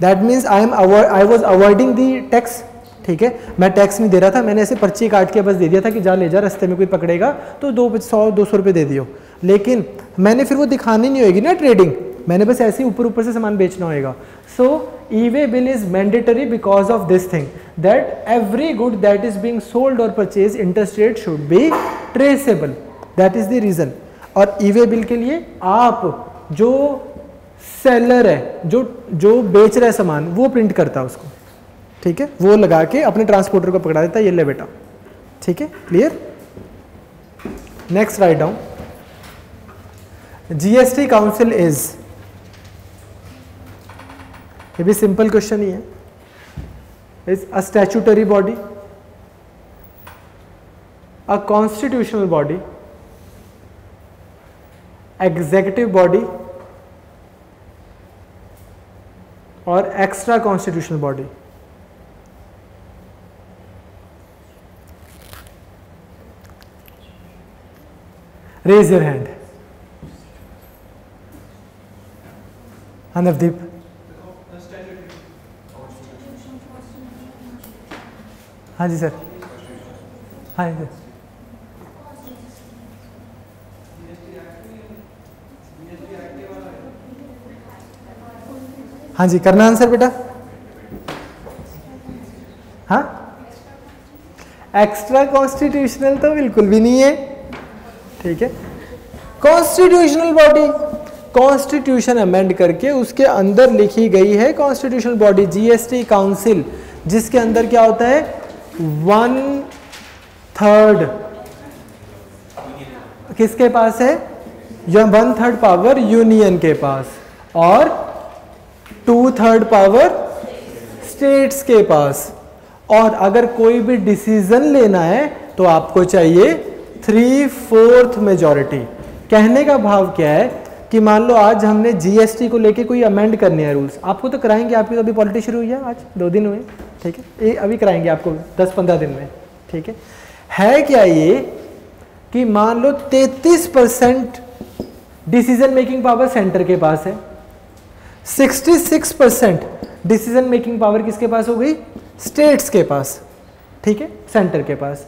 that means I am I was avoiding the tax ठीक है मैं टैक्स नहीं दे रहा था मैंने ऐसे पर्ची काट के बस दे दिया था कि जा ले जा रस्ते में कोई पकड़ेगा तो दो सौ दो सौ रुपये दे दियो लेकिन मैंने फिर वो दिखानी नहीं होगी ना ट्रेडिंग मैंने बस ऐसे ही ऊपर ऊपर से सामान बेचना होगा so E way bill is mandatory because of this thing that every good that is being sold और purchase interest should be traceable that is the reason और ई वे बिल के लिए आप जो सेलर है जो जो बेच रहा है सामान वो प्रिंट करता है उसको ठीक है वो लगा के अपने ट्रांसपोर्टर को पकड़ा देता है ये ले बेटा ठीक है clear next write down GST council is ये भी सिंपल क्वेश्चन ही है is a statutory body a constitutional body executive body और extra constitutional body raise your hand Anavdeep. हाँ जी सर हाँ जी हाँ जी करना आंसर बेटा हाँ एक्स्ट्रा कॉन्स्टिट्यूशनल तो बिल्कुल भी नहीं है ठीक है कॉन्स्टिट्यूशनल बॉडी कॉन्स्टिट्यूशन अमेंड करके उसके अंदर लिखी गई है कॉन्स्टिट्यूशन बॉडी जीएसटी काउंसिल जिसके अंदर क्या होता है वन थर्ड किसके पास है वन थर्ड पावर यूनियन के पास और टू थर्ड पावर स्टेट्स के पास और अगर कोई भी डिसीजन लेना है तो आपको चाहिए थ्री फोर्थ मेजोरिटी कहने का भाव क्या है कि मान लो आज हमने जीएसटी को लेके कोई अमेंड करने हैं रूल्स आपको तो कराएंगे आपकी तो अभी पॉलिटी शुरू हुई है आज दो दिन हुए ठीक है ये अभी कराएंगे आपको दस पंद्रह दिन में ठीक है है क्या ये कि मान लो तैतीस percent decision making power centre के पास है six percent decision making power किसके पास हो गई स्टेट्स के पास ठीक है सेंटर के पास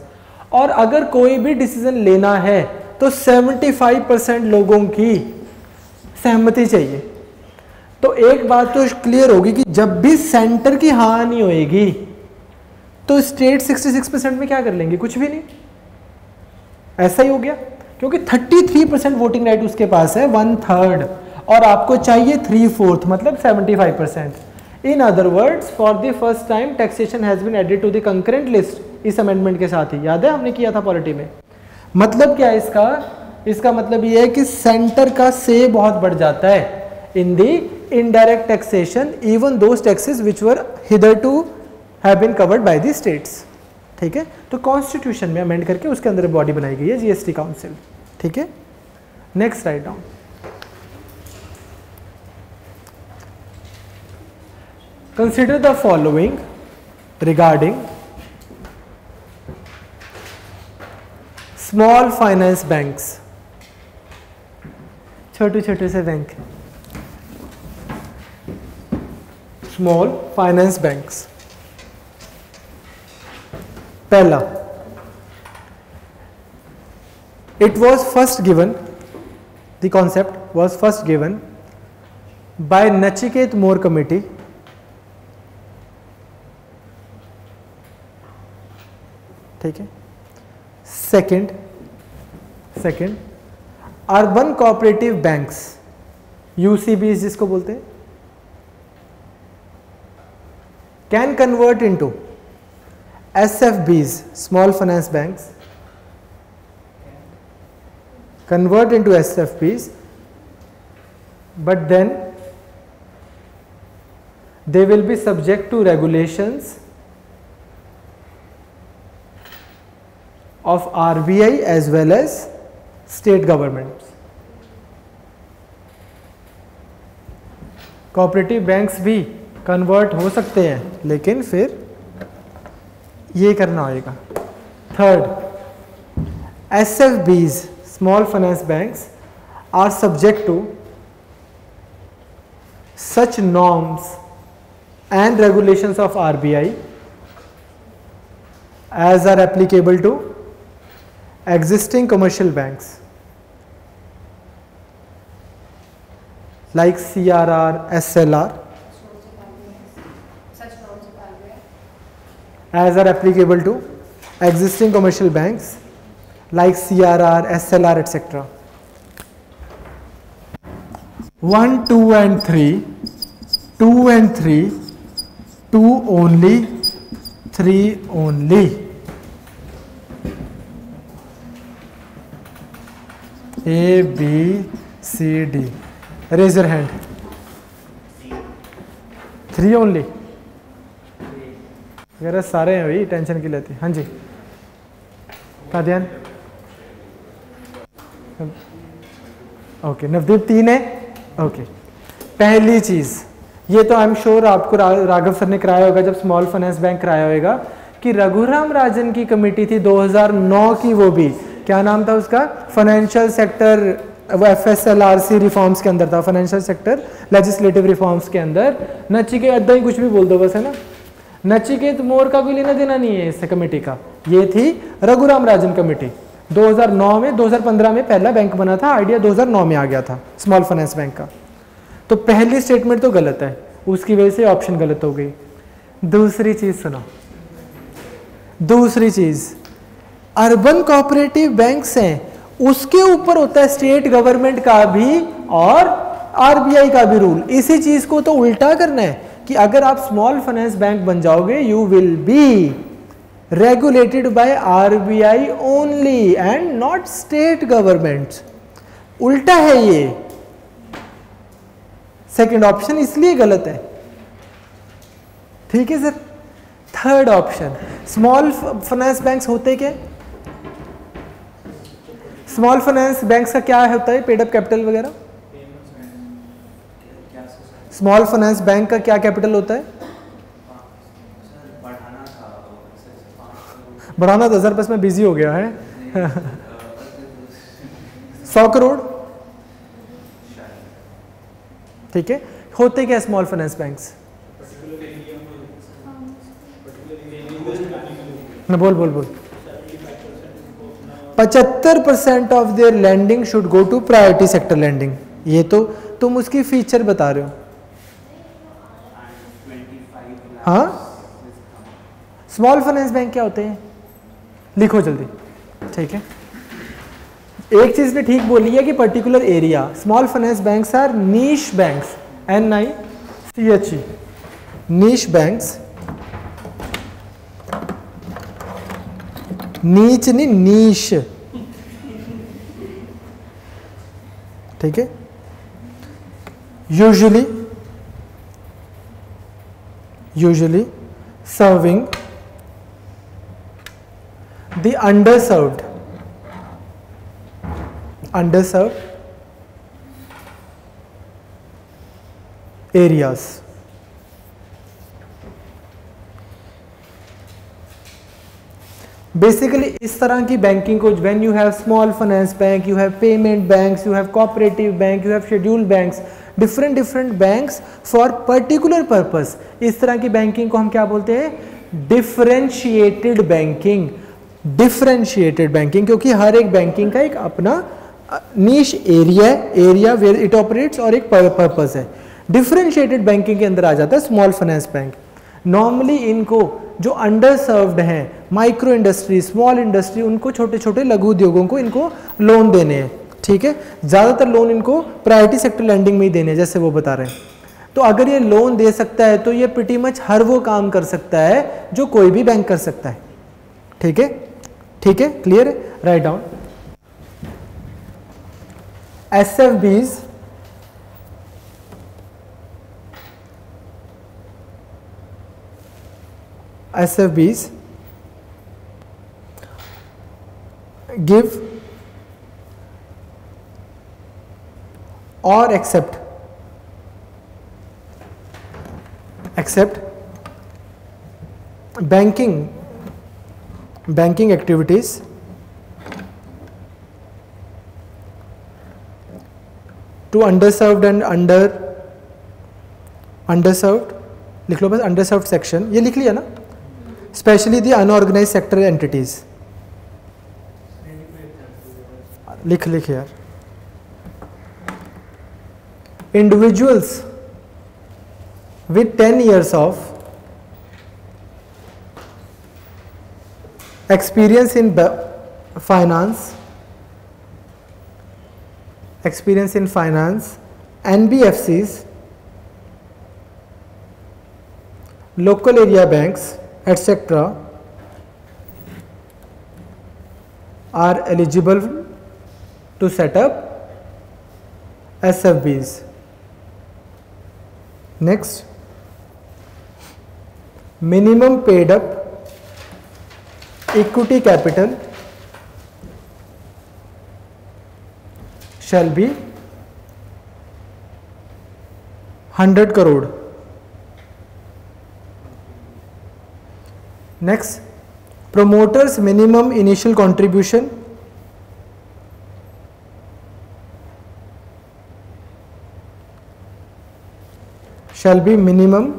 और अगर कोई भी डिसीजन लेना है तो 75 परसेंट लोगों की सहमति चाहिए तो एक बात तो क्लियर होगी कि जब भी सेंटर की हानि होएगी तो स्टेट 66 परसेंट में क्या कर लेंगे कुछ भी नहीं ऐसा ही हो गया क्योंकि 33 परसेंट वोटिंग राइट उसके पास है वन थर्ड और आपको चाहिए थ्री फोर्थ मतलब 75 percent in other words for the first time taxation has been added to the concurrent list इस अमेंडमेंट के साथ ही याद है हमने किया था पॉलिटी में मतलब क्या है इसका इसका मतलब ये है कि सेंटर का से बहुत बढ़ जाता है in indirect taxation even though taxes which were hitherto to have been covered by the states ठीक है तो कॉन्स्टिट्यूशन में अमेंड करके उसके अंदर बॉडी बनाई गई है जीएसटी काउंसिल ठीक है next right down consider the following regarding small finance banks छोटे छोटे से बैंक स्मॉल फाइनेंस बैंक पहला it was first given the concept was first given by Nachiket Mor committee ठीक है second second urban cooperative banks UCB जिसको बोलते हैं can convert into SFBs, small finance banks, convert into SFBs, but then they will be subject to regulations of RBI as well as state governments. Cooperative banks भी convert हो सकते हैं लेकिन फिर ये करना होगा third S F Bs small finance banks are subject to such norms and regulations of R B I as are applicable to existing commercial banks like CRR, SLR as are applicable to existing commercial banks like CRR, SLR, etc. 1, 2 and 3, 2 and 3, 2 only, 3 only. A, B, C, D. Raise your hand three only गरज सारे हैं भाई tension की लेते हाँ जी का ध्यान okay Navdeep तीन है ओके पहली चीज़ ये तो आई एम श्योर आपको रा, राघव सर ने कराया होगा जब स्मॉल फाइनेंस बैंक कराया होगा कि रघुराम राजन की कमेटी थी 2009 की वो भी क्या नाम था उसका फाइनेंशियल सेक्टर वो F S L R C reforms के अंदर था फाइनेंशियल सेक्टर लेजिस्लेटिव रिफॉर्म्स के अंदर नचिकेत अद्दा ही कुछ भी बोल दो बस है ना नचिकेत मोर का कोई लेना देना नहीं है इस कमेटी का ये थी रघुराम राजन कमेटी 2009 में 2015 में पहला बैंक बना था आइडिया 2009 में आ गया था स्मॉल फाइनेंस बैंक का तो पहली स्टेटमेंट तो गलत है उसकी वजह से ऑप्शन गलत हो गई दूसरी चीज सुनो दूसरी चीज अर्बन कोऑपरेटिव बैंक्स हैं उसके ऊपर होता है स्टेट गवर्नमेंट का भी और आरबीआई का भी रूल इसी चीज को तो उल्टा करना है कि अगर आप स्मॉल फाइनेंस बैंक बन जाओगे you will be regulated by RBI only and not state government उल्टा है ये सेकंड ऑप्शन इसलिए गलत है ठीक है sir third option small finance banks होते क्या स्मॉल फाइनेंस बैंक्स का क्या होता है पेडअप कैपिटल वगैरह स्मॉल फाइनेंस बैंक का क्या कैपिटल होता है बढ़ाना दस तो हज़ार बस में बिजी हो गया है सौ करोड़ ठीक है होते क्या स्मॉल फाइनेंस बैंक्स बोल बोल बोल पचहत्तर percent of their lending should go to priority sector lending ये तो तुम उसकी फीचर बता रहे हो हाँ स्मॉल फाइनेंस बैंक क्या होते हैं लिखो जल्दी ठीक है एक चीज ने ठीक बोली है कि particular area small finance banks are niche banks N I C H E niche banks नीच नहीं नीश ठीक है usually usually serving the underserved underserved areas basically इस तरह की बैंकिंग को when you have small finance bank you have payment bank you have cooperative bank you have scheduled bank different different bank for particular purpose इस तरह की banking को हम क्या बोलते हैं डिफरेंशिएटेड बैंकिंग डिफरेंशिएटेड बैंकिंग क्योंकि हर एक बैंकिंग का एक अपना niche area area where it operates और एक पर्पज है डिफरेंशिएटेड बैंकिंग के अंदर आ जाता है स्मॉल फाइनेंस बैंक नॉर्मली इनको जो अंडर सर्व्ड हैं माइक्रो इंडस्ट्री स्मॉल इंडस्ट्री उनको छोटे छोटे लघु उद्योगों को इनको लोन देने हैं ठीक है ज़्यादातर लोन इनको प्रायोरिटी सेक्टर लैंडिंग में ही देने हैं जैसे वो बता रहे हैं तो अगर ये लोन दे सकता है तो ये पिटी मच हर वो काम कर सकता है जो कोई भी बैंक कर सकता है ठीक है ठीक है clear write down S F Bs SFBs give or accept accept banking banking activities to underserved and under underserved लिख लो बस अंडरसर्व सेक्शन ये लिख लिया ना especially the unorganized sector entities. Lik lik here. Individuals with 10 years of experience in finance, experience in finance, NBFCs, local area banks, etcetera are eligible to set up S F Bs next minimum paid up equity capital shall be hundred crore next promoters minimum initial contribution shall be minimum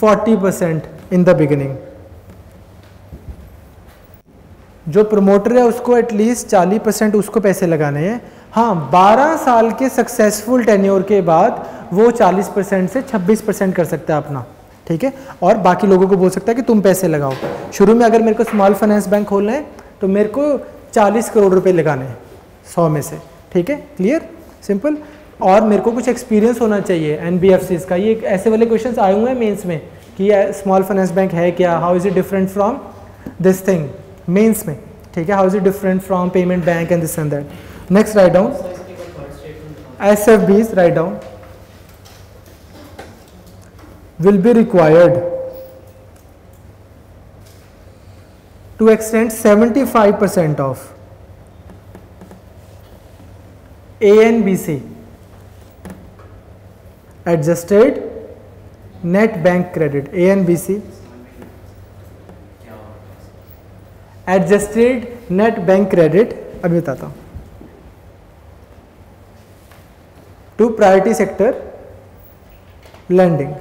forty percent in the beginning जो promoter है उसको at least चालीस percent उसको पैसे लगाने हैं हाँ बारह साल के सक्सेसफुल टेन्योर के बाद वो चालीस परसेंट से छब्बीस परसेंट कर सकता है अपना ठीक है और बाकी लोगों को बोल सकता है कि तुम पैसे लगाओ शुरू में अगर मेरे को स्मॉल फाइनेंस बैंक खोलना है तो मेरे को 40 करोड़ रुपए लगाने हैं सौ में से ठीक है क्लियर सिंपल और मेरे को कुछ एक्सपीरियंस होना चाहिए एन का ये ऐसे वाले क्वेश्चन आए हुए हैं मेन्स में कि स्मॉल फाइनेंस बैंक है क्या how is it different from this thing mains में ठीक है how is it different from payment bank and this and that next write down S F Bs write down will be required to extend 75% of ANBC adjusted net bank credit ANBC adjusted net bank credit अभी बताता हूँ to priority sector lending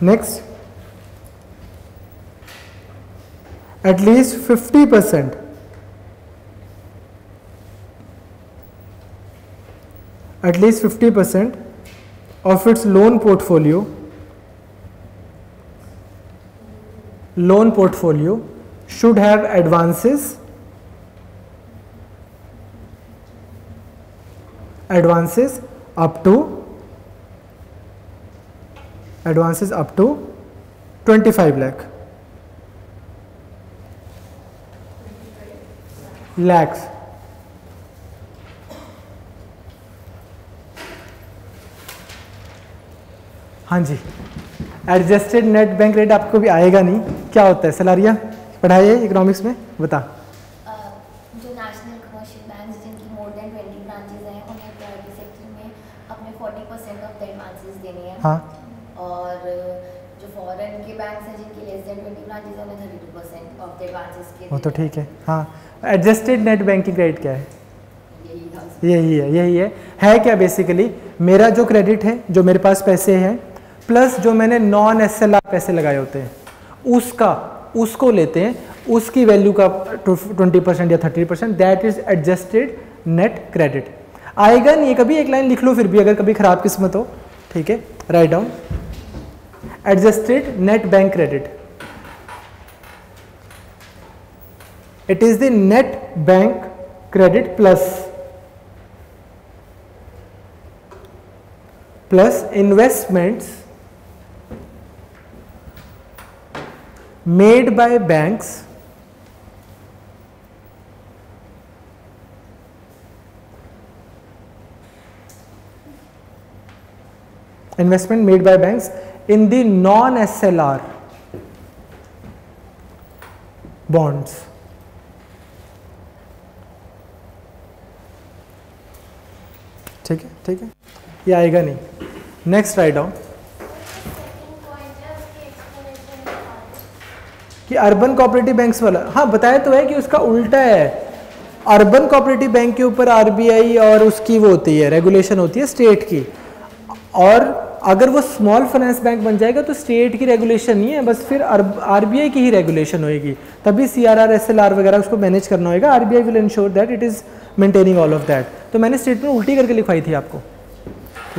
Next, at least 50 percent at least 50 percent of its loan portfolio loan portfolio should have advances advances up to advances up to 25 lakh lakhs हाँ जी adjusted net bank rate आपको भी आएगा नहीं क्या होता है सलारिया पढ़ाइए इकोनॉमिक्स में बता हाँ वो तो ठीक है हाँ एडजस्टेड नेट बैंकिंग रेट क्या है यही है यही है है क्या बेसिकली मेरा जो क्रेडिट है जो मेरे पास पैसे हैं प्लस जो मैंने नॉन एस पैसे लगाए होते हैं उसका उसको लेते हैं उसकी वैल्यू का ट्वेंटी परसेंट या thirty percent that is adjusted net credit आएगा नहीं कभी एक लाइन लिख लो फिर भी अगर कभी खराब किस्मत हो ठीक है write down adjusted net bank credit It is the net bank credit plus plus investments made by banks investment made by banks in the non SLR bonds. ठीक है ठीक है ये आएगा नहीं नेक्स्ट राइट डाउन कि अर्बन कोऑपरेटिव बैंक्स वाला हाँ बताया तो है कि उसका उल्टा है अर्बन कोऑपरेटिव बैंक के ऊपर आरबीआई और उसकी वो होती है रेगुलेशन होती है स्टेट की और अगर वो स्मॉल फाइनेंस बैंक बन जाएगा तो स्टेट की रेगुलेशन नहीं है बस फिर आर की ही रेगुलेशन होगी तभी सी आर आर वगैरह उसको मैनेज करना होगा R will ensure that it is maintaining all of that तो मैंने स्टेटमेंट उल्टी करके लिखवाई थी आपको next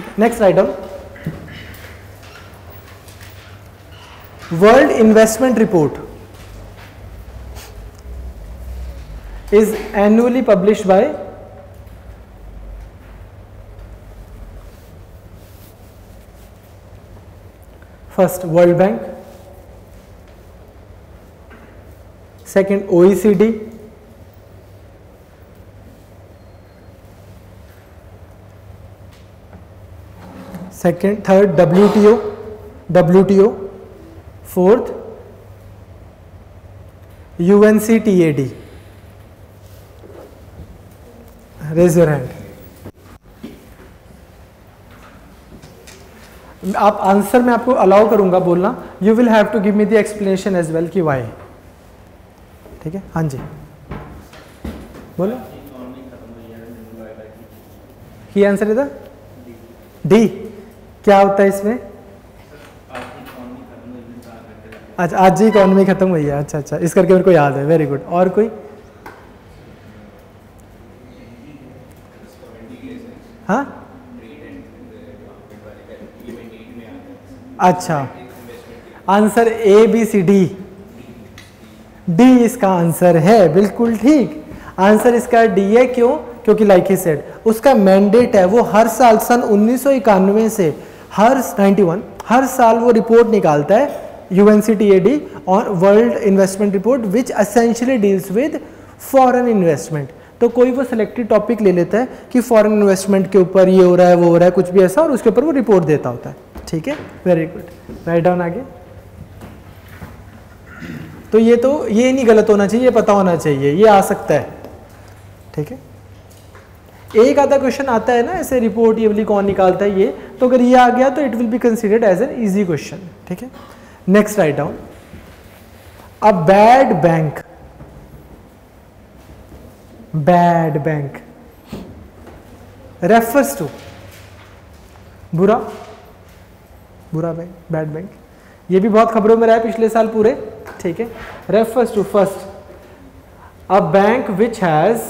right next item world investment report is annually publish by First World Bank, second OECD, second third WTO WTO fourth UNCTAD raise your hand आप answer में आपको अलाउ करूंगा बोलना you will have to give me the explanation as well कि why ठीक है हाँ जी बोलो ही आंसर इधर डी क्या होता है इसमें अच्छा आज ही इकोनॉमी खत्म हुई है अच्छा अच्छा इस करके मेरे को याद है वेरी गुड और कोई हाँ अच्छा answer A B C D D इसका आंसर है बिल्कुल ठीक आंसर इसका डी है क्यों क्योंकि लाइक ही सेड उसका मैंडेट है वो हर साल सन उन्नीस से हर 91 हर साल वो रिपोर्ट निकालता है यू एन और world investment report which essentially deals with foreign investment तो कोई वो सिलेक्टेड टॉपिक ले लेता है कि फॉरेन इन्वेस्टमेंट के ऊपर ये हो रहा है वो हो रहा है कुछ भी ऐसा और उसके ऊपर वो रिपोर्ट देता होता है ठीक है वेरी गुड राइट डाउन आगे तो ये तो ये नहीं गलत होना चाहिए ये पता होना चाहिए ये आ सकता है ठीक है एक आधा क्वेश्चन आता है ना ऐसे रिपोर्ट ये वाली कौन निकालता है ये तो अगर ये आ गया तो it will be considered as an easy question ठीक है next write down a bad bank bad bank refers to बुरा बुरा बैंक बैड बैंक ये भी बहुत खबरों में रहा पिछले साल पूरे ठीक है refers to first a bank which has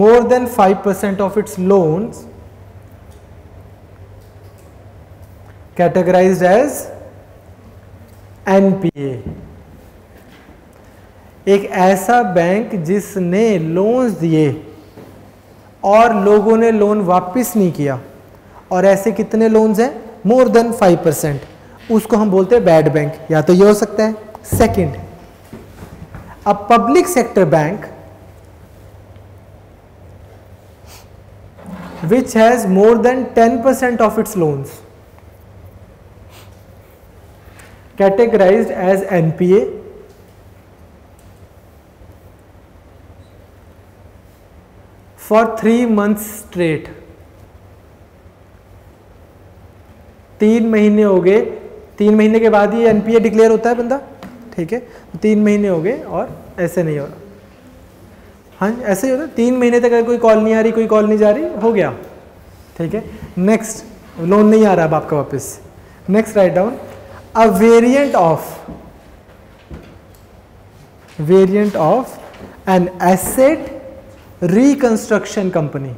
more than five percent of its loan categorize as NPA एक ऐसा बैंक जिसने लोन्स दिए और लोगों ने लोन वापस नहीं किया और ऐसे कितने लोन्स हैं मोर देन फाइव परसेंट उसको हम बोलते हैं बैड बैंक या तो ये हो सकता है second a public sector bank which has more than ten percent of its loans categorize as NPA for three months straight तीन महीने हो गए तीन महीने के बाद ही एनपीए डिक्लेयर होता है बंदा ठीक है तीन महीने हो गए और ऐसे नहीं हो रहा हाँ ऐसे ही होता है तीन महीने तक अगर कोई कॉल नहीं आ रही कोई कॉल नहीं जा रही हो गया ठीक है नेक्स्ट लोन नहीं आ रहा अब आपका वापस next write down a variant of variant of an asset reconstruction company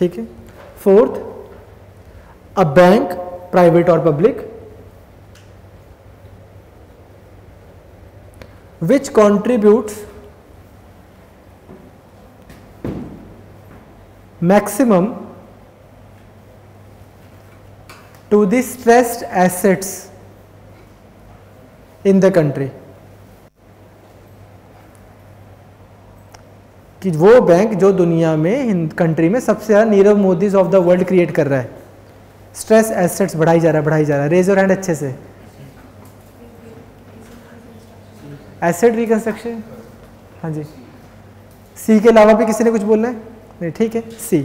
ठीक है फोर्थ अ बैंक प्राइवेट और public which contribute maximum to the stressed assets in the country कि वो बैंक जो दुनिया में कंट्री में सबसे ज़्यादा Nirav Modis of the world create कर रहा है स्ट्रेस एसेट्स बढ़ाई जा रहा है बढ़ाई जा रहा है रेजर हैंड अच्छे से एसेट रिकंस्ट्रक्शन हाँ जी सी के अलावा भी किसी ने कुछ बोलना है नहीं ठीक है सी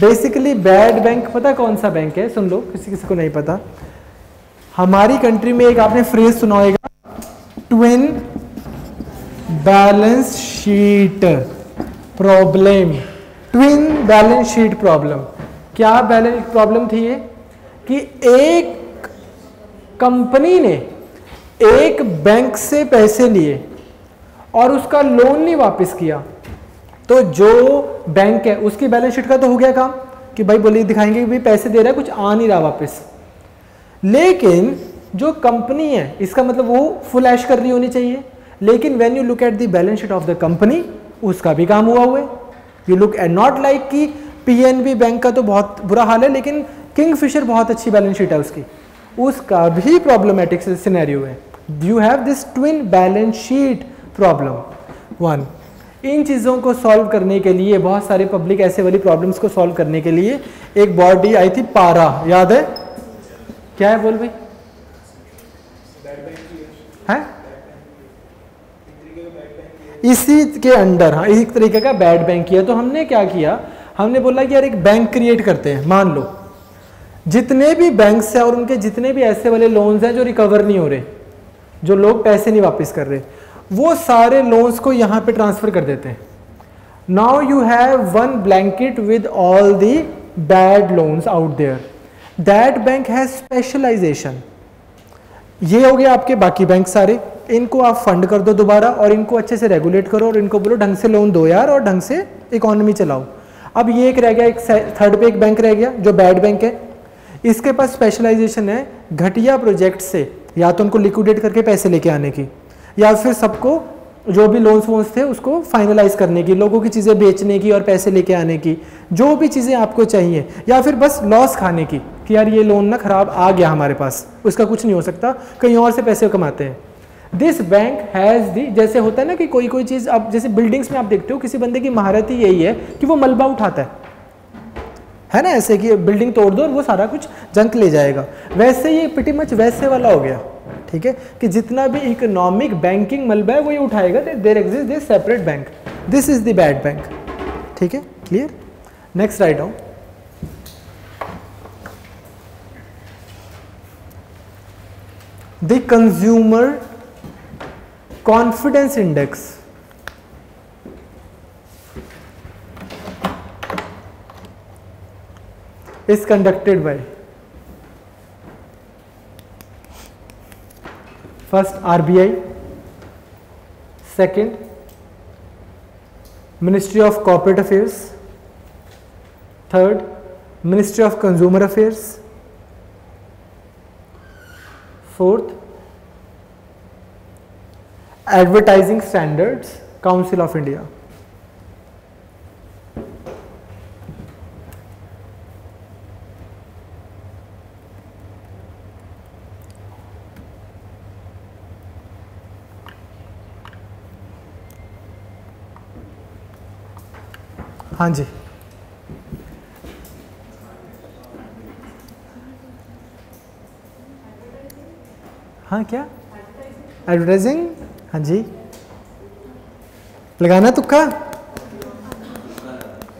बेसिकली बैड बैंक पता कौन सा बैंक है सुन लो किसी किसी को नहीं पता हमारी कंट्री में एक आपने फ्रेज सुना होगा twin balance sheet problem twin balance sheet problem क्या बैलेंस प्रॉब्लम थी ये कि एक कंपनी ने एक बैंक से पैसे लिए और उसका लोन नहीं वापस किया तो जो बैंक है उसकी बैलेंस शीट का तो हो गया काम कि भाई बोली दिखाएंगे कि भाई पैसे दे रहा है कुछ आ नहीं रहा वापस लेकिन जो कंपनी है इसका मतलब वो फुल ऐश कर रही होनी चाहिए लेकिन when you look at the balance sheet of the company उसका भी काम हुआ हुआ है you look and not like कि पीएनबी बैंक का तो बहुत बुरा हाल है लेकिन किंग फिशर बहुत अच्छी बैलेंस शीट है उसकी उसका भी प्रॉब्लमेटिक सिनेरियो है you have this twin balance sheet problem one इन चीज़ों को सॉल्व करने के लिए बहुत सारे पब्लिक ऐसे वाली प्रॉब्लम्स को सॉल्व करने के लिए एक बॉडी आई थी पारा याद है क्या है बोल भाई है इसी के अंडर हाँ इसी तरीके का बैड बैंक किया तो हमने क्या किया हमने बोला कि यार एक बैंक क्रिएट करते हैं मान लो जितने भी बैंक्स हैं और उनके जितने भी ऐसे वाले लोन्स हैं जो रिकवर नहीं हो रहे जो लोग पैसे नहीं वापस कर रहे वो सारे लोन्स को यहाँ पे ट्रांसफ़र कर देते हैं now you have one blanket with all the bad loans out there that bank has specialization ये हो गया आपके बाकी बैंक सारे इनको आप फंड कर दो दोबारा और इनको अच्छे से रेगुलेट करो और इनको बोलो ढंग से लोन दो यार और ढंग से इकोनॉमी चलाओ अब ये एक रह गया एक थर्ड पे एक बैंक रह गया जो बैड बैंक है इसके पास स्पेशलाइजेशन है घटिया प्रोजेक्ट से या तो उनको लिक्विडेट करके पैसे लेके आने की या फिर सबको जो भी लोन्स वोन्स थे उसको फाइनलाइज करने की लोगों की चीज़ें बेचने की और पैसे लेके आने की जो भी चीज़ें आपको चाहिए या फिर बस लॉस खाने की कि यार ये लोन ना ख़राब आ गया हमारे पास उसका कुछ नहीं हो सकता कहीं और से पैसे कमाते हैं दिस बैंक हैज़ दी जैसे होता है ना कि कोई कोई चीज़ आप जैसे बिल्डिंग्स में आप देखते हो किसी बंदे की महारत ही यही है कि वो मलबा उठाता है है ना ऐसे कि बिल्डिंग तोड़ दो और वो सारा कुछ जंक ले जाएगा वैसे ये पिटी मच वैसे वाला हो गया ठीक है कि जितना भी इकोनॉमिक बैंकिंग मलबा है वो ये उठाएगा there exist this separate bank this is the bad bank ठीक है clear next write down the consumer confidence index is conducted by first RBI, second Ministry of Corporate Affairs, third Ministry of Consumer Affairs, fourth Advertising Standards Council of India. हाँ जी हाँ क्या advertising हाँ जी लगाना तुक्का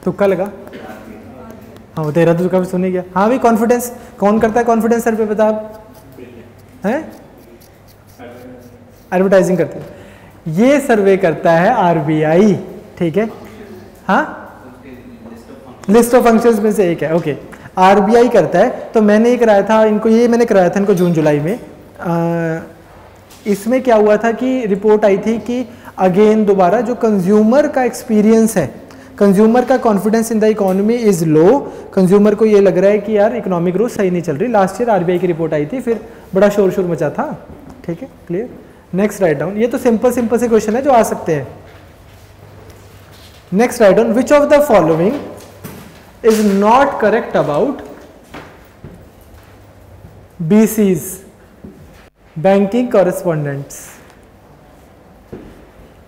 तुक्का लगा हाँ वो तेरा तो तुक्का भी गया हाँ भाई कॉन्फिडेंस कौन करता है कॉन्फिडेंस सर पे बता हैं एडवर्टाइजिंग करते हैं ये सर्वे करता है आरबीआई ठीक है हाँ लिस्ट ऑफ फंक्शंस में से एक है ओके आरबीआई करता है तो मैंने ये कराया था इनको ये मैंने कराया था इनको जून जुलाई में इसमें क्या हुआ था कि रिपोर्ट आई थी कि अगेन दोबारा जो कंज्यूमर का एक्सपीरियंस है कंज्यूमर का confidence in the economy is low consumer को ये लग रहा है कि यार इकोनॉमिक ग्रोथ सही नहीं चल रही लास्ट ईयर आरबीआई की रिपोर्ट आई थी फिर बड़ा शोर शोर मचा था ठीक है क्लियर नेक्स्ट राइट डाउन ये तो सिंपल सिंपल से क्वेश्चन है जो आ सकते हैं next right down which of the following is not correct about B Cs banking correspondents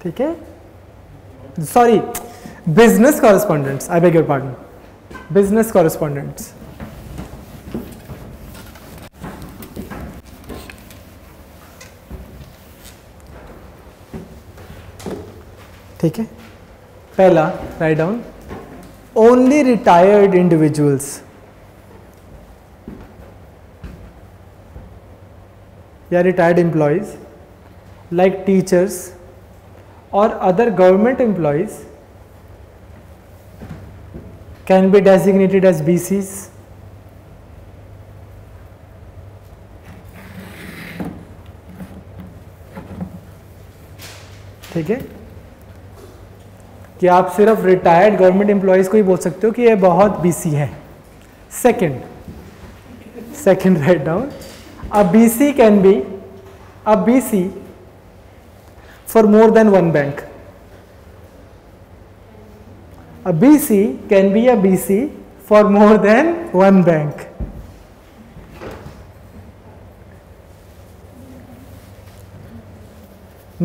ठीक है sorry business correspondents I beg your pardon business correspondents ठीक है पहला write down only retired individuals या रिटायर्ड एम्प्लॉयज लाइक टीचर्स और other government employees can be designated as BCs ठीक है कि आप सिर्फ रिटायर्ड गवर्नमेंट एम्प्लॉयज़ को ही बोल सकते हो कि ये बहुत बीसी है second second right down a BC can be a BC for more than one bank a BC can be a BC for more than one bank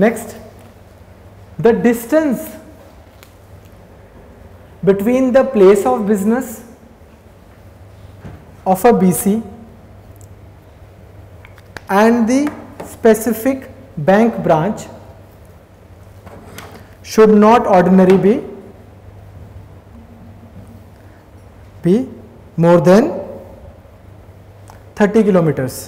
next the distance between the place of business of a BC and the specific bank branch should not ordinary be be more than 30 kilometers.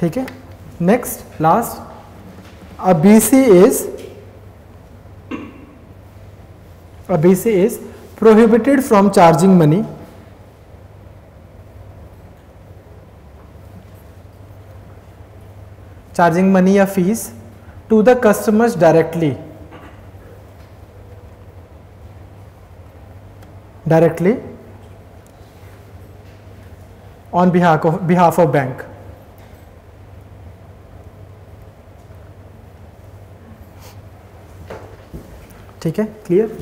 ठीक है Next, last, a BC is a BC is prohibited from charging money. charging money or fees to the customers directly directly on behalf of behalf of bank ठीक है clear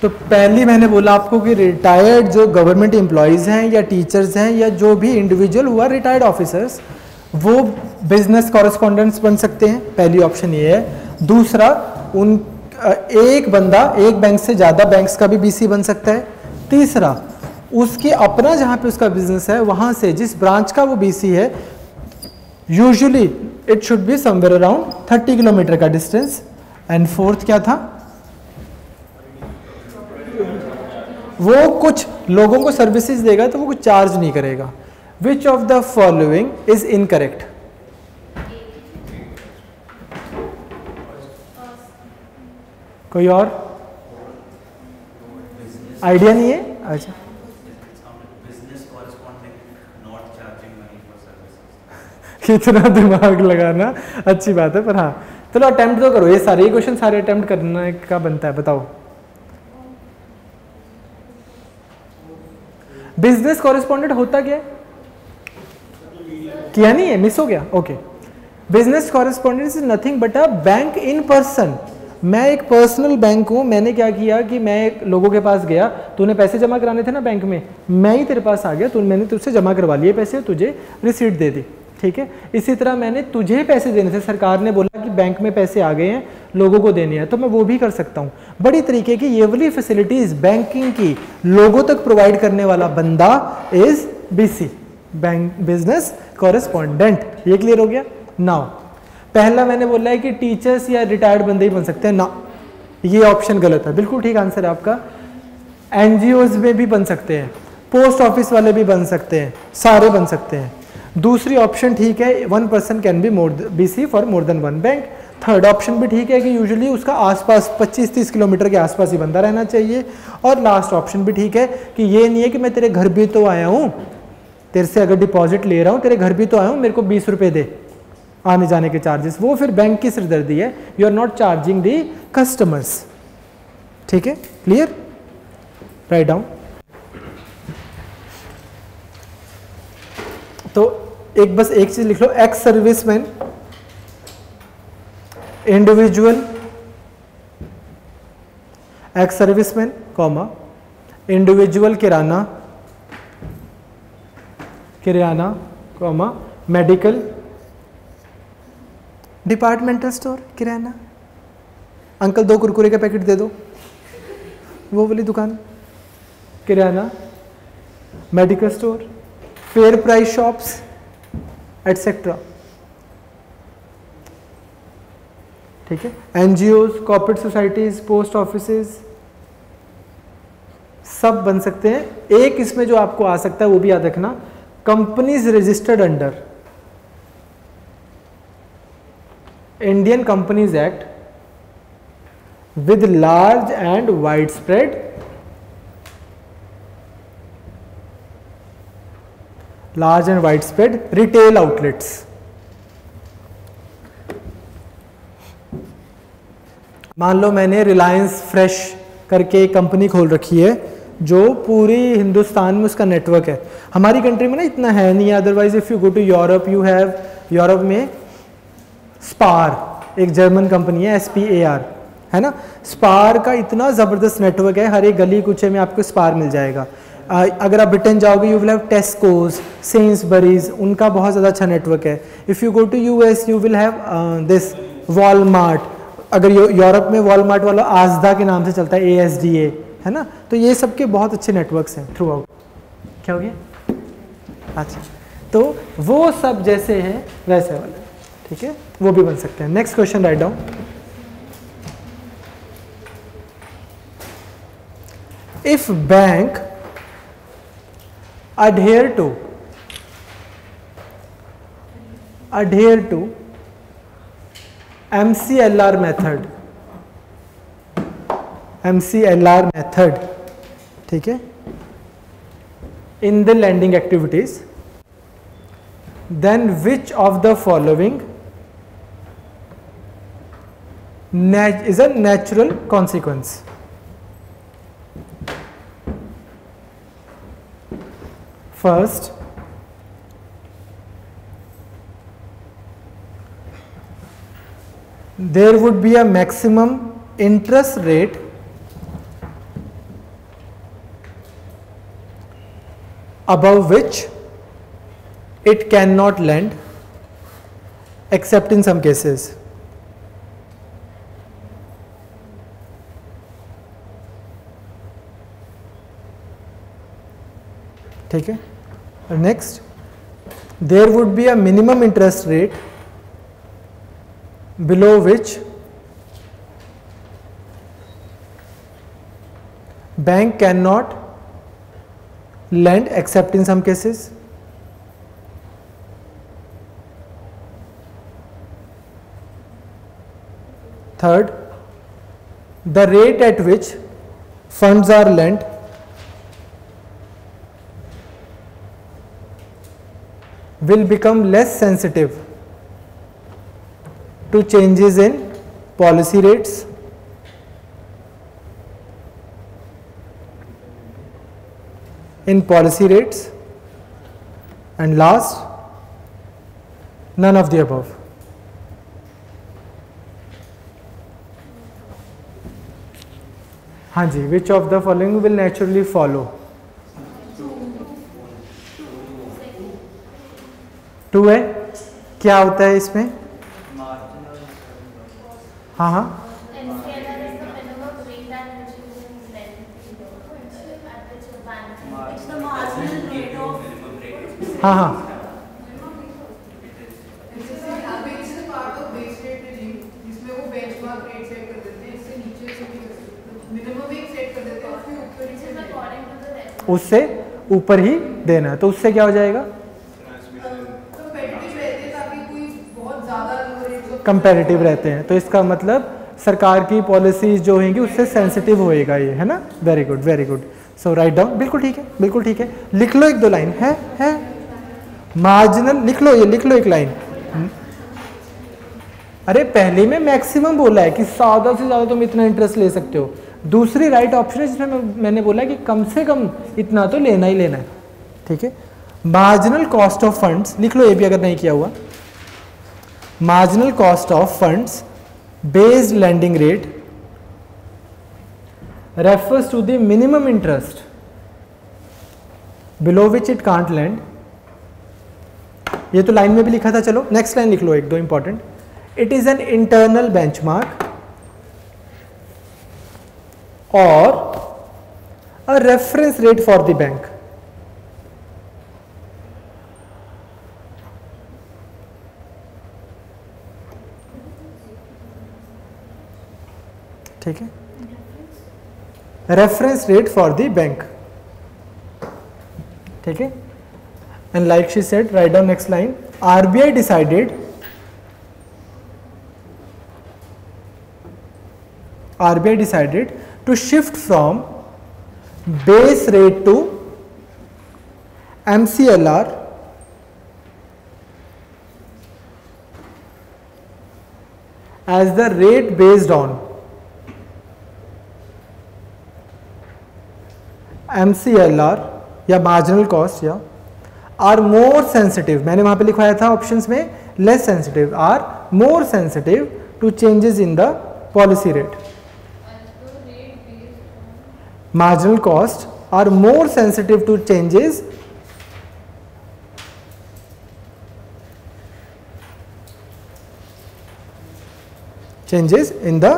तो पहली मैंने बोला आपको कि रिटायर्ड जो गवर्नमेंट एम्प्लॉयज़ हैं या टीचर्स हैं या जो भी इंडिविजुअल हुआ रिटायर्ड ऑफिसर्स वो बिजनेस कॉरेस्पॉन्डेंट्स बन सकते हैं पहली ऑप्शन ये है दूसरा उन एक बंदा एक बैंक से ज़्यादा बैंक्स का भी बीसी बन सकता है तीसरा उसके अपना जहाँ पे उसका बिजनेस है वहाँ से जिस ब्रांच का वो बीसी है usually it should be somewhere around 30 kilometre का डिस्टेंस एंड फोर्थ क्या था वो कुछ लोगों को सर्विसेज देगा तो वो कुछ चार्ज नहीं करेगा which of the following is incorrect कोई और आइडिया नहीं है अच्छा कितना दिमाग लगाना अच्छी बात है पर हाँ चलो अटैम्प्ट तो करो ये सारे क्वेश्चन सारे अटैम्प्ट करने का बनता है बताओ बिजनेस कॉरेस्पॉन्डेंट होता क्या है किया नहीं है मिस हो गया okay business correspondent is nothing but a bank in person मैं एक पर्सनल बैंक हूं मैंने क्या किया कि मैं एक लोगों के पास गया तूने पैसे जमा कराने थे ना बैंक में मैं ही तेरे पास आ गया तू मैंने तुझसे जमा करवा लिए पैसे तुझे रिसीट दे दी ठीक है इसी तरह मैंने तुझे पैसे देने थे सरकार ने बोला कि बैंक में पैसे आ गए हैं लोगों को देने हैं तो मैं वो भी कर सकता हूँ बड़ी तरीके की ये वाली फैसिलिटीज़ बैंकिंग की लोगों तक प्रोवाइड करने वाला बंदा is BC bank business correspondent ये क्लियर हो गया नाउ पहला मैंने बोला है कि टीचर्स या रिटायर्ड बंदे ही बन सकते हैं ना ये ऑप्शन गलत है बिल्कुल ठीक आंसर है आपका एनजीओज में भी बन सकते हैं पोस्ट ऑफिस वाले भी बन सकते हैं सारे बन सकते हैं दूसरी ऑप्शन ठीक है one person can be more B C for more than one bank third option भी ठीक है कि यूजुअली उसका आसपास 25-30 किलोमीटर के आसपास ही बंदा रहना चाहिए और लास्ट ऑप्शन भी ठीक है कि ये नहीं है कि मैं तेरे घर भी तो आया हूँ तेरे से अगर डिपॉजिट ले रहा हूँ तेरे घर भी तो आया हूँ मेरे को बीस रुपये दे आने जाने के चार्जेस वो फिर बैंक की सिरदर्दी है you are not charging the customers ठीक है क्लियर राइट डाउन एक बस एक चीज लिख लो ex serviceman individual ex serviceman comma individual kirana kirana comma medical departmental store kirana uncle दो कुरकुरे का पैकेट दे दो वो वाली दुकान kirana medical store fair price shops etcetera ठीक है NGO cooperative societies post office सब बन सकते हैं एक इसमें जो आपको आ सकता है वो भी याद रखना companies registered under Indian companies act with large and widespread large and widespread retail outlets. मान लो मैंने रिलायंस फ्रेश करके एक कंपनी खोल रखी है जो पूरी हिंदुस्तान में उसका नेटवर्क है हमारी कंट्री में ना इतना है नहीं otherwise if you go to Europe you have Europe में स्पार एक जर्मन कंपनी है एस पी ए आर है ना स्पार का इतना ज़बरदस्त नेटवर्क है हर एक गली कुचे में आपको स्पार मिल जाएगा अगर आप ब्रिटेन जाओगे यू विल हैव टेस्कोज बरीज उनका बहुत ज़्यादा अच्छा नेटवर्क है if you go to U S you will have this Walmart अगर यूरोप में वॉलमार्ट वाला आजदा के नाम से चलता है ए एस डी ए है ना तो ये सब के बहुत अच्छे नेटवर्क्स हैं थ्रू आउट क्या हो गया अच्छा तो वो सब जैसे हैं वैसे वाले ठीक है वो भी बन सकते हैं next question right down if bank adhere to adhere to MCLR method MCLR method ठीक है in the lending activities then which of the following is a natural consequence First, there would be a maximum interest rate above which it cannot lend except in some cases. ठीक है Next, there would be a minimum interest rate below which bank cannot lend except in some cases. Third, the rate at which funds are lent will become less sensitive to changes in policy rates in policy rates and last none of the above. Hanji, which of the following will naturally follow? Two है क्या होता है इसमें हाँ हाँ हाँ हाँ उससे ऊपर ही देना है तो उससे क्या हो जाएगा कंपेरेटिव रहते हैं तो इसका मतलब सरकार की पॉलिसीज जो होंगी उससे सेंसिटिव होएगा ये है ना very good very good so right down बिल्कुल ठीक है बिल्कुल ठीक है लिख लो एक दो लाइन है है मार्जिनल लिख लो ये लिख लो एक लाइन हम्म। अरे पहले में मैक्सिमम बोला है कि ज़्यादा से ज़्यादा तुम इतना इंटरेस्ट ले सकते हो दूसरी राइट ऑप्शन है जिसमें मैंने बोला कि कम से कम इतना तो लेना ही लेना है ठीक है मार्जिनल कॉस्ट ऑफ फंड्स लिख लो ये भी अगर नहीं किया हुआ marginal cost of funds based lending rate refers to the minimum interest below which it can't lend ये तो लाइन में भी लिखा था चलो नेक्स्ट लाइन लिख लो एक दो important it is an internal benchmark और a reference rate for the bank ठीक है reference rate for the bank ठीक है and like she set right on next line RBI decided RBI decided to shift from base rate to M C L R as the rate based on M C L R या marginal cost या are more sensitive मैंने वहां पे लिखवाया था options में less sensitive are more sensitive to changes in the policy rate marginal cost are more sensitive to changes changes in the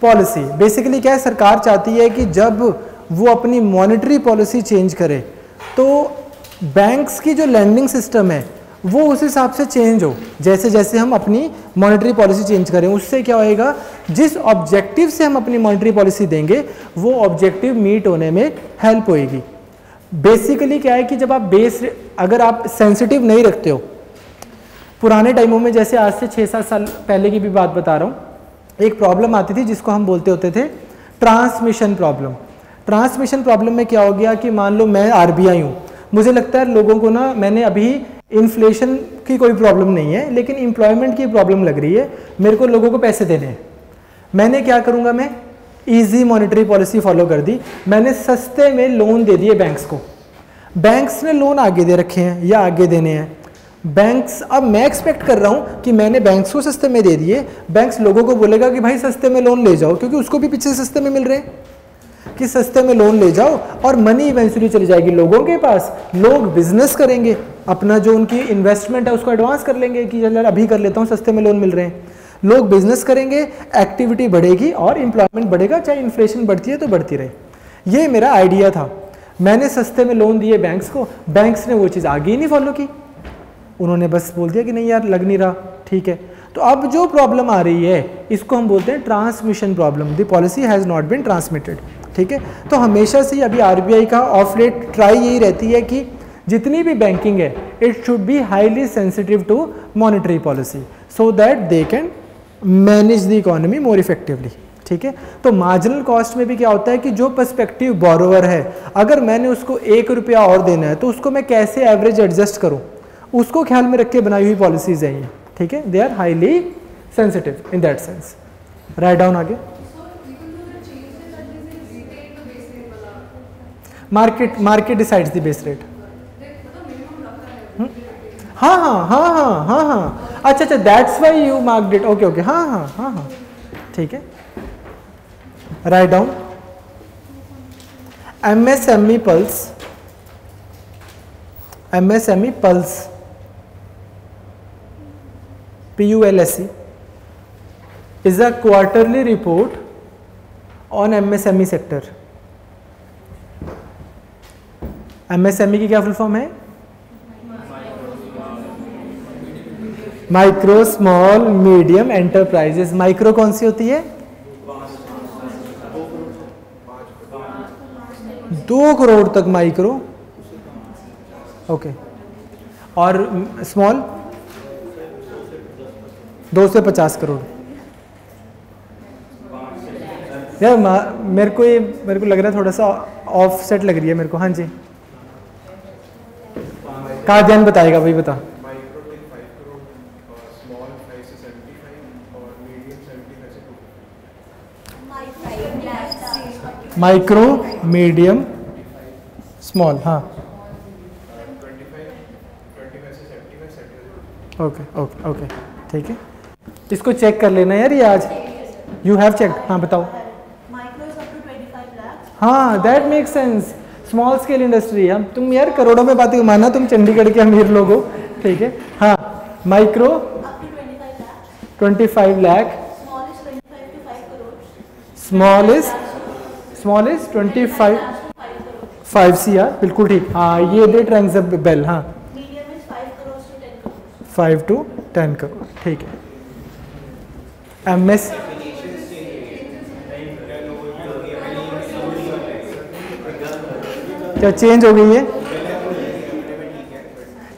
policy basically क्या है सरकार चाहती है कि जब वो अपनी मॉनेटरी पॉलिसी चेंज करे तो बैंक्स की जो लैंडिंग सिस्टम है वो उस हिसाब से चेंज हो जैसे जैसे हम अपनी मॉनेटरी पॉलिसी चेंज करें उससे क्या होएगा जिस ऑब्जेक्टिव से हम अपनी मॉनेटरी पॉलिसी देंगे वो ऑब्जेक्टिव मीट होने में हेल्प होएगी बेसिकली क्या है कि जब आप बेस अगर आप सेंसिटिव नहीं रखते हो पुराने टाइमों में जैसे आज से छः सात साल पहले की भी बात बता रहा हूँ एक प्रॉब्लम आती थी जिसको हम बोलते होते थे ट्रांसमिशन प्रॉब्लम ट्रांसमिशन प्रॉब्लम में क्या हो गया कि मान लो मैं आर बी आई हूँ मुझे लगता है लोगों को ना मैंने अभी इन्फ्लेशन की कोई प्रॉब्लम नहीं है लेकिन एम्प्लॉयमेंट की प्रॉब्लम लग रही है मेरे को लोगों को पैसे देने हैं मैंने क्या करूँगा मैं ईजी मॉनिटरी पॉलिसी फॉलो कर दी मैंने सस्ते में लोन दे दिए बैंक्स को बैंक्स ने लोन आगे दे रखे हैं या आगे देने हैं बैंक्स अब मैं एक्सपेक्ट कर रहा हूँ कि मैंने बैंक्स को सस्ते में दे दिए बैंक्स लोगों को बोलेगा कि भाई सस्ते में लोन ले जाओ क्योंकि उसको भी पीछे सस्ते में मिल रहे हैं कि सस्ते में लोन ले जाओ और मनी इवेंचुअली चली जाएगी लोगों के पास लोग बिजनेस करेंगे अपना जो उनकी इन्वेस्टमेंट है उसको एडवांस कर लेंगे कि यार अभी कर लेता हूँ सस्ते में लोन मिल रहे हैं लोग बिजनेस करेंगे एक्टिविटी बढ़ेगी और एम्प्लॉयमेंट बढ़ेगा चाहे इन्फ्लेशन बढ़ती है तो बढ़ती रहे ये मेरा आइडिया था मैंने सस्ते में लोन दिए बैंक्स को बैंक्स ने वो चीज़ आगे ही नहीं फॉलो की उन्होंने बस बोल दिया कि नहीं यार लग नहीं रहा ठीक है तो अब जो प्रॉब्लम आ रही है इसको हम बोलते हैं transmission problem the policy has not been transmitted ठीक है तो हमेशा से अभी आरबीआई का ऑफ रेट ट्राई यही रहती है कि जितनी भी बैंकिंग है it should be highly sensitive to monetary policy so that they can manage the economy more effectively ठीक है तो मार्जिनल कॉस्ट में भी क्या होता है कि जो पर्सपेक्टिव बोरोवर है अगर मैंने उसको एक रुपया और देना है तो उसको मैं कैसे एवरेज एडजस्ट करूं उसको ख्याल में रख के बनाई हुई पॉलिसीज है ये ठीक है they are highly sensitive in that sense right down आगे market market decides the base rate हाँ हाँ हाँ हाँ हाँ हाँ अच्छा अच्छा that's why you mark that okay okay हाँ हाँ हाँ हाँ ठीक है right down M S M E pulse M S M E pulse P U L S quarterly report on M S M E sector MSME e की क्या full form है micro small medium enterprises micro कौन सी होती है दो करोड़ तक micro okay और स्मॉल दो से पचास करोड़ यार मेरे को ये मेरे को लग रहा है थोड़ा सा ऑफ सेट लग रही है मेरे को हाँ जी का ध्यान बताएगा भाई बता माइक्रो मीडियम स्मॉल हाँ ओके ओके ओके ठीक है इसको चेक कर लेना यार ये आज यू हैव चेक हाँ बताओ हाँ that make sense small scale industry है हम तुम यार करोड़ों में बात माना तुम चंडीगढ़ के अमीर लोग हो ठीक है हाँ micro twenty five lakh small is small is twenty five five C R बिल्कुल ठीक हाँ ये डेट रैंक्स बेल हाँ फाइव टू टेन करोड़ ठीक है एम एस क्या चेंज हो गई है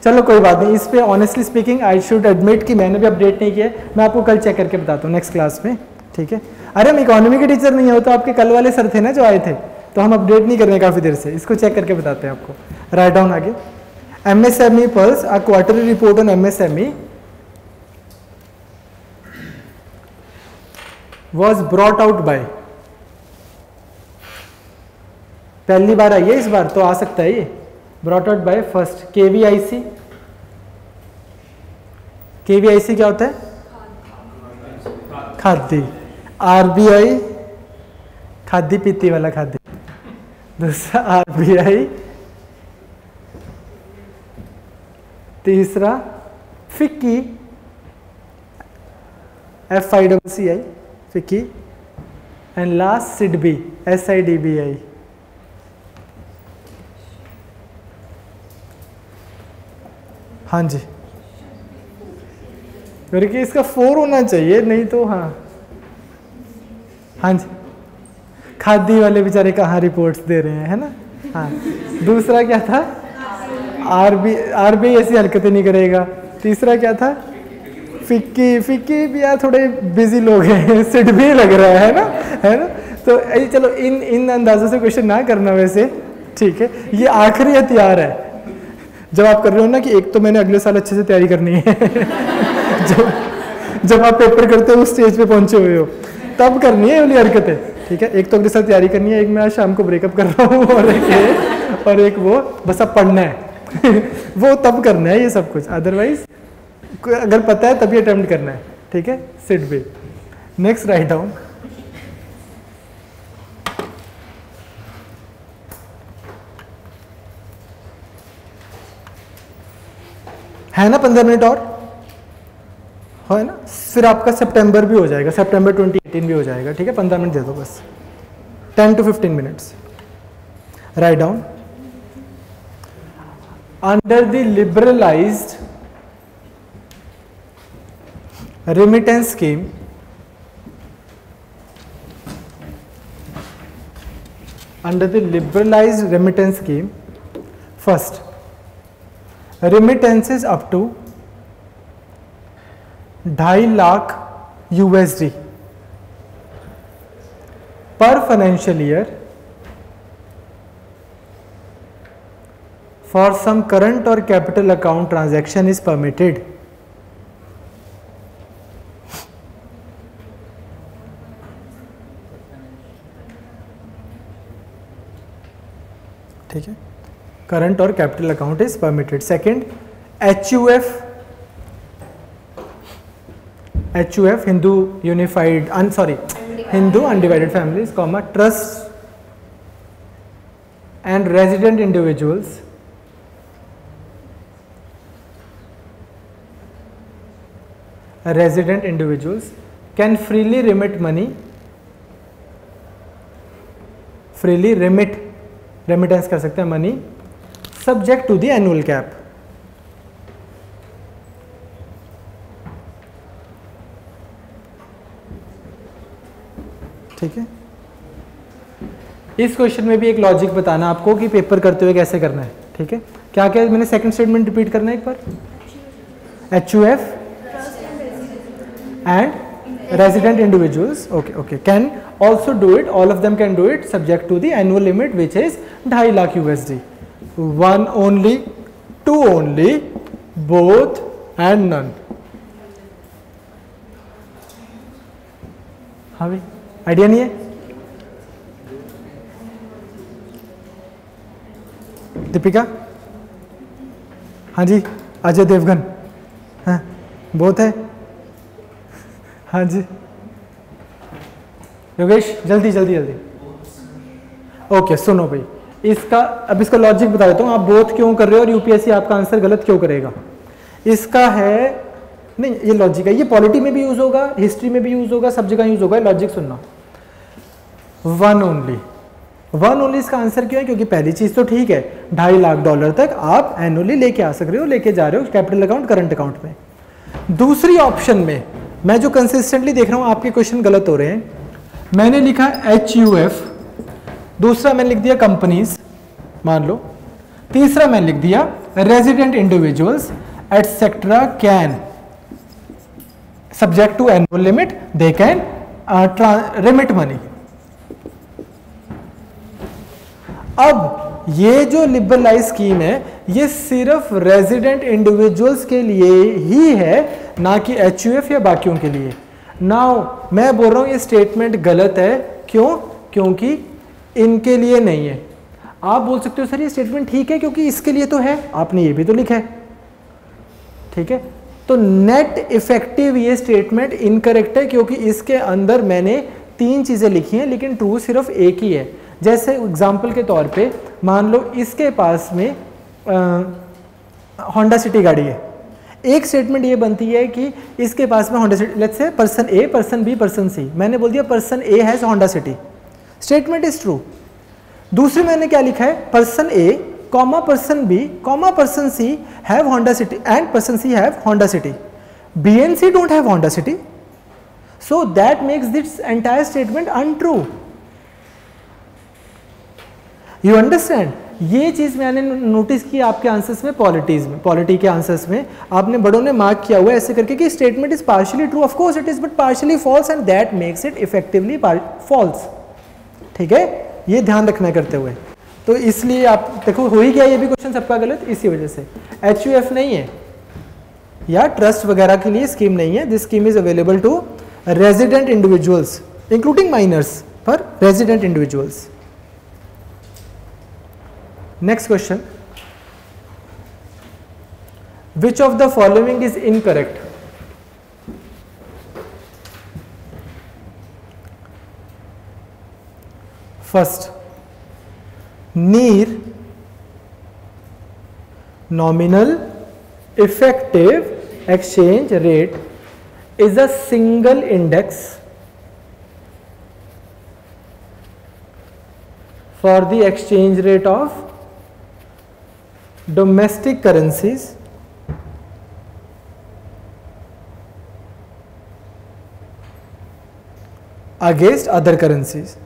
चलो कोई बात नहीं इस पर honestly speaking I should admit कि मैंने भी अपडेट नहीं किया मैं आपको कल चेक करके बताता हूँ नेक्स्ट क्लास में ठीक है अरे हम इकोनॉमी के टीचर नहीं हो तो आपके कल वाले सर थे ना जो आए थे तो हम अपडेट नहीं कर रहे काफ़ी देर से इसको चेक करके बताते हैं आपको राइट डाउन आगे M S M E pulse uh quarterly report on M S M E was brought out by पहली बार आई है इस बार तो आ सकता है ये brought out by first K V I C K V I सी क्या होता है खाद्य आर बी आई खाद्य पीती वाला खाद्य दूसरा आर बी आई तीसरा FICCI F I W C I FICCI and last SIDBI S I D B I हाँ जी मेरे कि इसका फोर होना चाहिए नहीं तो हाँ हाँ जी खादी वाले बेचारे कहाँ रिपोर्ट्स दे रहे हैं है ना हाँ दूसरा क्या था आर बी आर बी ऐसी हरकतें नहीं करेगा तीसरा क्या था फिक्की फिक्की भी यार थोड़े बिजी लोग हैं सिट भी लग रहा है ना है ना तो चलो इन इन अंदाजों से क्वेश्चन ना करना वैसे ठीक है ये आखिरी हथियार है जब आप कर रहे हो ना कि एक तो मैंने अगले साल अच्छे से तैयारी करनी है जब जब आप पेपर करते हो उस स्टेज पे पहुंचे हुए हो तब करनी है वाली हरकतें ठीक है एक तो अगले साल तैयारी करनी है एक मैं आज शाम को ब्रेकअप कर रहा हूँ और एक और एक वो बस अब पढ़ना है वो तब करना है ये सब कुछ अदरवाइज अगर पता है तभी अटैम्प्ट करना है ठीक है सिट बिल नेक्स्ट राइट डाउन है ना पंद्रह मिनट और है ना फिर आपका सितंबर भी हो जाएगा सितंबर 2018 भी हो जाएगा ठीक है पंद्रह मिनट दे दो बस ten to fifteen minutes right down under the liberalised remittance scheme under the liberalised remittance scheme first remittances up to ढाई लाख यूएसडी पर financial year for some current और capital account transaction is permitted ठीक है current और capital account is permitted second H U F H U F Hindu unified un sorry Hindu undivided family comma trust and resident individuals resident individuals can freely remit money freely remit remittance कर सकते हैं money subject to the annual cap ठीक है इस question में भी एक logic बताना आपको कि पेपर करते हुए कैसे करना है ठीक है क्या क्या मैंने सेकंड स्टेटमेंट रिपीट करना है एक बार H U F and resident individuals okay okay can also do it all of them can do it subject to the annual limit which is ढाई lakh USD one only two only both and none हाँ भाई idea नहीं है दीपिका हाँ जी अजय देवगन हाँ बहुत है हाँ जी योगेश जल्दी जल्दी जल्दी ओके सुनो भाई इसका अब इसका लॉजिक बता देता हूँ आप बोथ क्यों कर रहे हो और यूपीएससी आपका आंसर गलत क्यों करेगा इसका है नहीं ये लॉजिक है ये पॉलिटी में भी यूज़ होगा हिस्ट्री में भी यूज़ होगा सब जगह यूज़ होगा लॉजिक सुनना वन ओनली वन ओनली इसका आंसर क्यों है क्योंकि पहली चीज़ तो ठीक है ढाई लाख डॉलर तक आप एनुअली लेके आ सक रहे हो लेके जा रहे हो कैपिटल अकाउंट करंट अकाउंट में दूसरी ऑप्शन में मैं जो कंसिस्टेंटली देख रहा हूं आपके क्वेश्चन गलत हो रहे हैं मैंने लिखा एच यू एफ़ दूसरा मैंने लिख दिया कंपनीज मान लो तीसरा मैंने लिख दिया resident individuals etcetera can subject to annual limit they can remit money अब ये जो लिबरलाइज स्कीम है ये सिर्फ रेजिडेंट इंडिविजुअल्स के लिए ही है ना कि एच या बाकियों के लिए ना मैं बोल रहा हूं ये स्टेटमेंट गलत है क्यों क्योंकि इनके लिए नहीं है आप बोल सकते हो सर ये स्टेटमेंट ठीक है क्योंकि इसके लिए तो है आपने ये भी तो लिखा है ठीक है तो नेट इफेक्टिव ये स्टेटमेंट इनकरेक्ट है क्योंकि इसके अंदर मैंने तीन चीज़ें लिखी हैं लेकिन ट्रू सिर्फ एक ही है जैसे एग्जाम्पल के तौर पे मान लो इसके पास में होंडा सिटी गाड़ी है एक स्टेटमेंट ये बनती है कि इसके पास में Honda City let's say person A person B person C मैंने बोल दिया person A has Honda City statement is true दूसरे मैंने क्या लिखा है person A comma person B comma person C have Honda City and person C have Honda City B and C don't have Honda City so that makes this entire statement untrue you understand ये चीज़ मैंने notice की आपके answers में polities में polity के answers में आपने बड़ों ने मार्क किया हुआ ऐसे करके कि statement is partially true of course it is but partially false and that makes it effectively false ठीक है ये ध्यान रखना करते हुए तो इसलिए आप देखो हो ही गया ये भी क्वेश्चन सबका गलत इसी वजह से एच यू एफ नहीं है या ट्रस्ट वगैरह के लिए स्कीम नहीं है this scheme is available to resident individuals including minors for resident individuals next question which of the following is incorrect First, near nominal effective exchange rate is a single index for the exchange rate of domestic currencies against other currencies.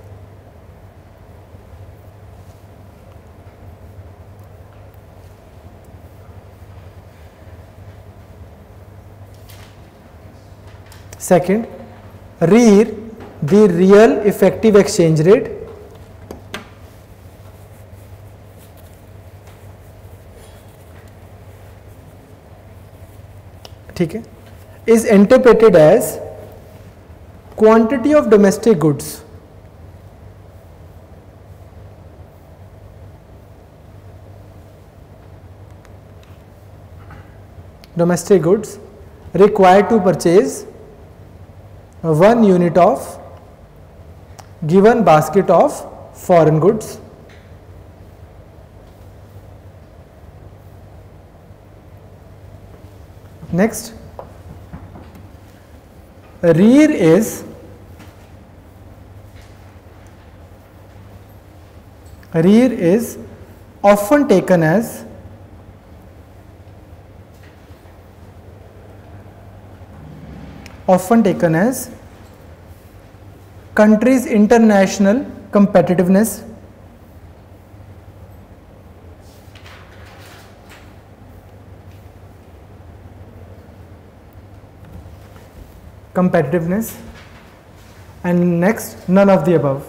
Second, REER, the real effective exchange rate, is interpreted as quantity of domestic goods required to purchase 1 unit of given basket of foreign goods. Next, rear is rear is often taken as often taken as countries international competitiveness competitiveness and next none of the above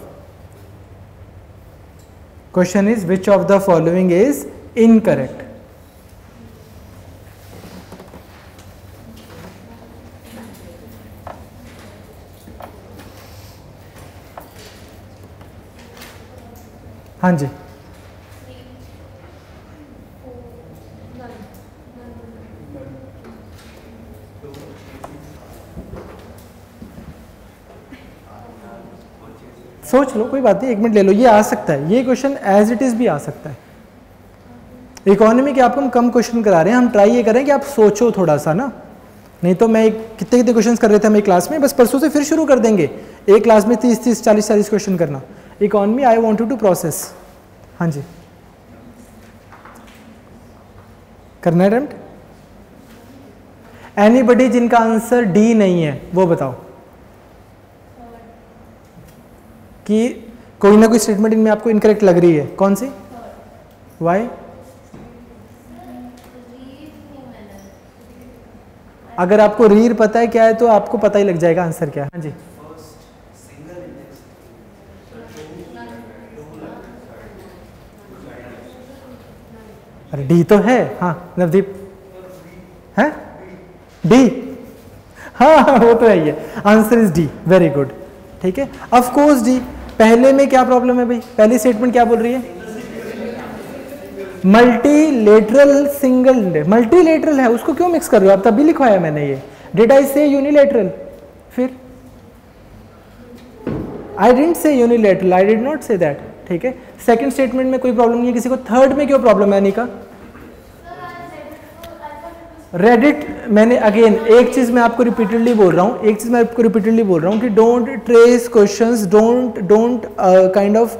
question is which of the following is incorrect हाँ जी सोच लो कोई बात नहीं एक minute ले लो ये आ सकता है ये क्वेश्चन एज इट इज़ भी आ सकता है इकोनॉमी के आपको हम कम क्वेश्चन करा रहे हैं हम ट्राई ये करें कि आप सोचो थोड़ा सा ना नहीं तो मैं कितने कितने क्वेश्चन कर रहे थे हम एक क्लास में बस परसों से फिर शुरू कर देंगे एक क्लास में तीस तीस चालीस चालीस क्वेश्चन करना economy I want to process हाँ जी करना है अटैम्प्ट एनीबडी जिनका आंसर डी नहीं है वो बताओ कि कोई ना कोई स्टेटमेंट इनमें आपको इनकरेक्ट लग रही है कौन सी वाई अगर आपको रीर पता है क्या है तो आपको पता ही लग जाएगा आंसर क्या है हाँ जी अरे डी तो है हाँ नवदीप है डी हाँ हाँ वो तो है ही है answer is D very good ठीक है ऑफ कोर्स डी पहले में क्या प्रॉब्लम है भाई पहली स्टेटमेंट क्या बोल रही है मल्टीलेटरल सिंगल मल्टीलेटरल है उसको क्यों मिक्स कर रहे हो आप तभी लिखवाया मैंने ये डिड आई से यूनिलेटरल फिर I didn't say unilateral I did not say that ठीक है सेकंड स्टेटमेंट में कोई प्रॉब्लम नहीं है किसी को थर्ड में क्यों प्रॉब्लम है अनिका रेडिट मैंने अगेन एक चीज़ मैं आपको रिपीटेडली बोल रहा हूँ एक चीज़ मैं आपको रिपीटेडली बोल रहा हूँ कि don't trace question don't don't kind of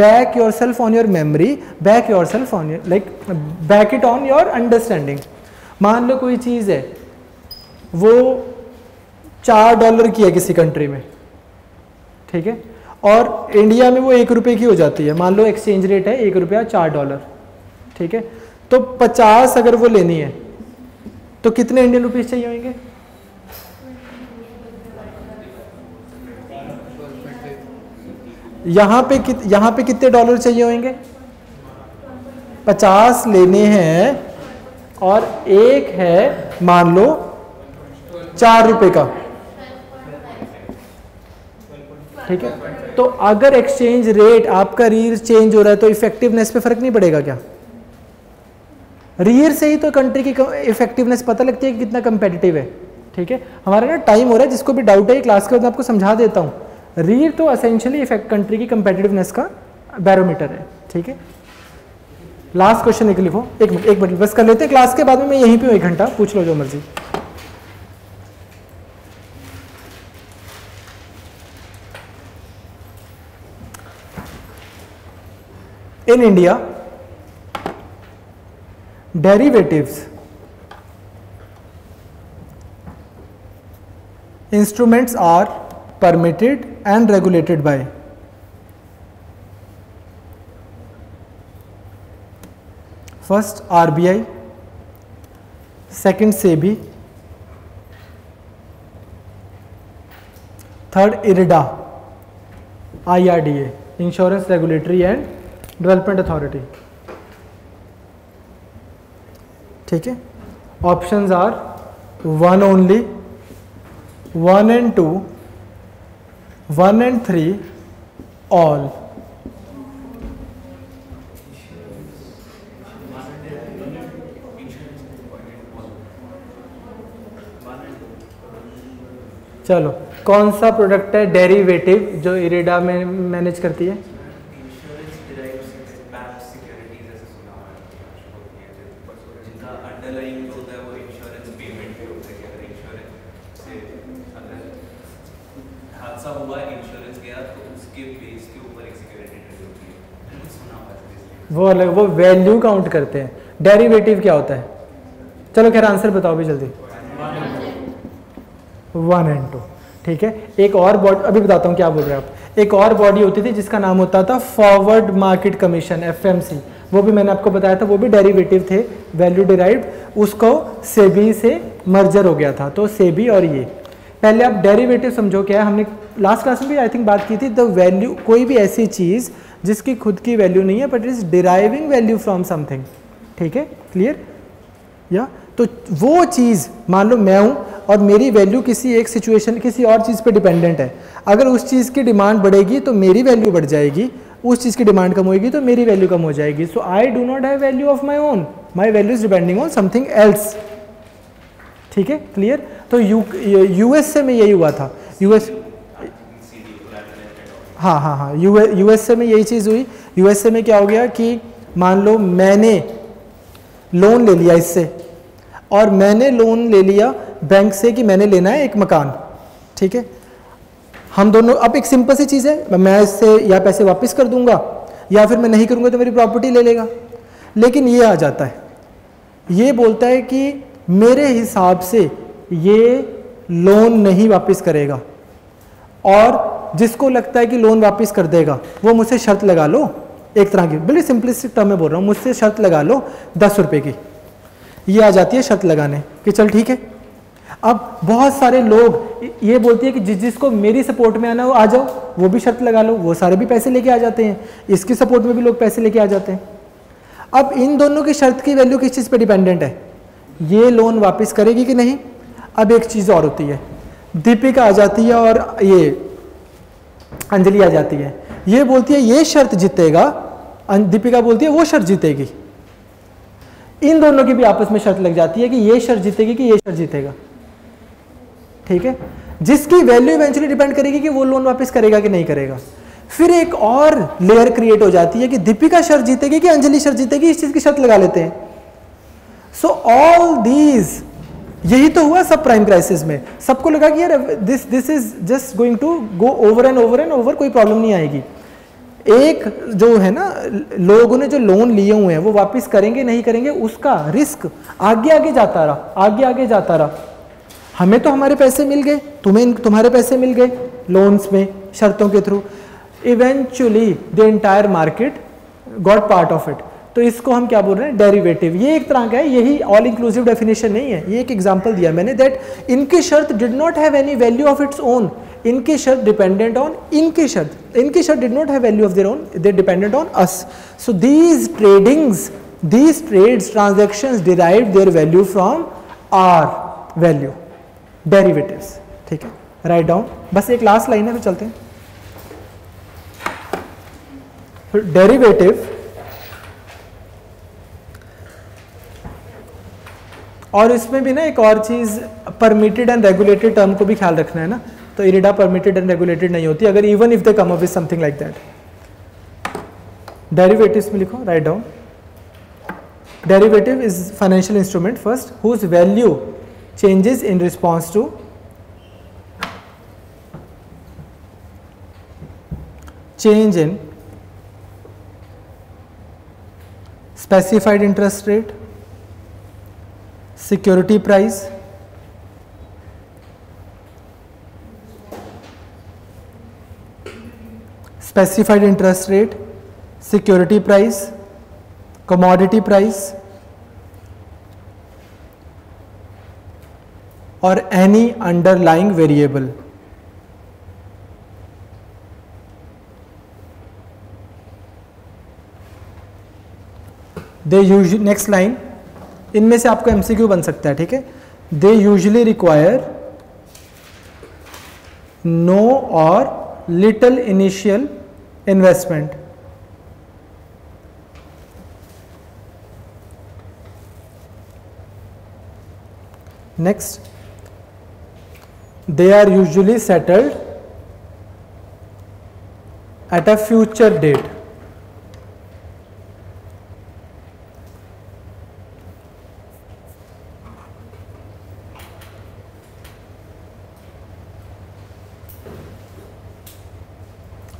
back yourself on your memory back yourself on your like back it on your understanding मान लो कोई चीज़ है वो चार डॉलर की है किसी कंट्री में ठीक है और इंडिया में वो एक रुपये की हो जाती है मान लो एक्सचेंज रेट है एक रुपया चार डॉलर ठीक है तो पचास अगर वो लेनी है तो कितने इंडियन रुपीज चाहिए होंगे यहां पे कित यहां पे कितने डॉलर चाहिए होंगे पचास लेने हैं और एक है मान लो चार रुपए का ठीक है तो अगर एक्सचेंज रेट आपका रील चेंज हो रहा है तो इफेक्टिवनेस पे फर्क नहीं पड़ेगा क्या रियर से ही तो कंट्री की इफेक्टिवनेस पता लगती है कि कितना कंपेटिटिव है ठीक है हमारा ना टाइम हो रहा है जिसको भी डाउट है क्लास के बाद आपको समझा देता हूँ रियर तो असेंशियली इफेक्ट कंट्री की कंपेटिटिवनेस का बैरोमीटर है ठीक है लास्ट क्वेश्चन एक लिखो एक मिनट एक मिनट बस कर लेते हैं क्लास के बाद में मैं यहीं पे हूँ एक घंटा पूछ लो जो मर्जी in India derivatives instruments are permitted and regulated by first RBI second SEBI third IRDA IRDA insurance regulatory and development authority ठीक है options are one only one and two one and three all चलो कौन सा product है derivative जो इरेडा में manage करती है वो अलग वो वैल्यू काउंट करते हैं डेरिवेटिव क्या होता है चलो खैर आंसर बताओ भी जल्दी वन एंड टू ठीक है एक और बॉडी अभी बताता हूँ क्या बोल रहे हैं आप एक और बॉडी होती थी जिसका नाम होता था फॉरवर्ड मार्केट कमीशन एफ वो भी मैंने आपको बताया था वो भी डेरिवेटिव थे वैल्यू डिराइव उसको सेबी से मर्जर हो गया था तो सेबी और ये पहले आप डेरिवेटिव समझो क्या है हमने लास्ट क्लास में भी आई थिंक बात की थी द वैल्यू कोई भी ऐसी चीज़ जिसकी खुद की वैल्यू नहीं है but is deriving value from something ठीक है क्लियर या तो वो चीज़ मान लो मैं हूँ और मेरी वैल्यू किसी एक सिचुएशन किसी और चीज़ पे डिपेंडेंट है अगर उस चीज़ की डिमांड बढ़ेगी तो मेरी वैल्यू बढ़ जाएगी उस चीज़ की डिमांड कम होगी तो मेरी वैल्यू कम हो जाएगी so I do not have value of my own my value is depending on something else ठीक है क्लियर तो यू यूएस से में यही हुआ था यूएस हाँ हाँ हाँ यू यूएसए में यही चीज़ हुई यूएसए में क्या हो गया कि मान लो मैंने लोन ले लिया इससे और मैंने लोन ले लिया बैंक से कि मैंने लेना है एक मकान ठीक है हम दोनों अब एक सिंपल सी चीज़ है मैं इससे या पैसे वापस कर दूंगा या फिर मैं नहीं करूंगा तो मेरी प्रॉपर्टी ले लेगा लेकिन ये आ जाता है ये बोलता है कि मेरे हिसाब से ये लोन नहीं वापस करेगा और जिसको लगता है कि लोन वापस कर देगा वो मुझसे शर्त लगा लो एक तरह की बिल्कुल सिंपलिस्टिक टर्म में बोल रहा हूँ मुझसे शर्त लगा लो दस रुपये की ये आ जाती है शर्त लगाने कि चल ठीक है अब बहुत सारे लोग ये बोलती है कि जिस जिसको मेरी सपोर्ट में आना हो आ जाओ वो भी शर्त लगा लो वो सारे भी पैसे लेके आ जाते हैं इसकी सपोर्ट में भी लोग पैसे लेके आ जाते हैं अब इन दोनों की शर्त की वैल्यू किस चीज़ पे डिपेंडेंट है ये लोन वापस करेगी कि नहीं अब एक चीज़ और होती है दीपिका आ जाती है और ये अंजलि आ जाती है ये बोलती है ये शर्त जीतेगा अं-, दीपिका बोलती है वो शर्त जीतेगी इन दोनों की भी आपस में शर्त लग जाती है कि ये शर्त जीतेगी कि ये शर्त जीतेगा ठीक है जिसकी वैल्यू इवेंचुअली डिपेंड करेगी कि वो लोन वापस करेगा कि नहीं करेगा फिर एक और लेयर क्रिएट हो जाती है कि दीपिका शर्त जीतेगी कि अंजलि शर्त जीतेगी इस चीज की शर्त लगा लेते हैं सो ऑल दीज यही तो हुआ सब प्राइम क्राइसिस में सबको लगा कि यार this this is just going to go over and over and over कोई प्रॉब्लम नहीं आएगी एक जो है ना लोगों ने जो लोन लिए हुए हैं वो वापस करेंगे नहीं करेंगे उसका रिस्क आगे आगे जाता रहा आगे आगे जाता रहा हमें तो हमारे पैसे मिल गए तुम्हें तुम्हारे पैसे मिल गए लोन्स में शर्तों के through eventually the entire market got part of it तो इसको हम क्या बोल रहे हैं डेरिवेटिव ये एक तरह का है यही ऑल इंक्लूसिव डेफिनेशन नहीं है ये एक एग्जाम्पल दिया मैंने दैट इनकी शर्त did not have any value of its own इनकी शर्त डिपेंडेंट ऑन इनकी शर्त इनकी शर्त did not have value of their own they dependent on us so these tradings these trades transaction derive their value from our value derivative ठीक है right down बस एक लास्ट लाइन है फिर चलते हैं so, और इसमें भी ना एक और चीज़ परमिटेड एंड रेगुलेटेड टर्म को भी ख्याल रखना है ना तो इरिडा परमिटेड एंड रेगुलेटेड नहीं होती अगर even if they come up something like that derivatives में लिखो right down derivative is financial instrument first whose value changes in response to change in specified interest rate security price specified interest rate security price commodity price or any underlying variable. They usually next line इनमें से आपका MCQ बन सकता है ठीक है they usually require no or little initial investment next they are usually settled at a future date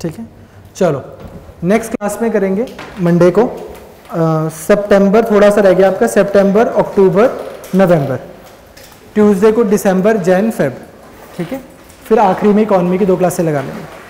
ठीक है चलो नेक्स्ट क्लास में करेंगे मंडे को सितंबर थोड़ा सा रह गया आपका सितंबर अक्टूबर नवंबर ट्यूसडे को दिसंबर जैन फेब ठीक है फिर आखिरी में इकॉनमी की दो क्लासें लगा लेंगे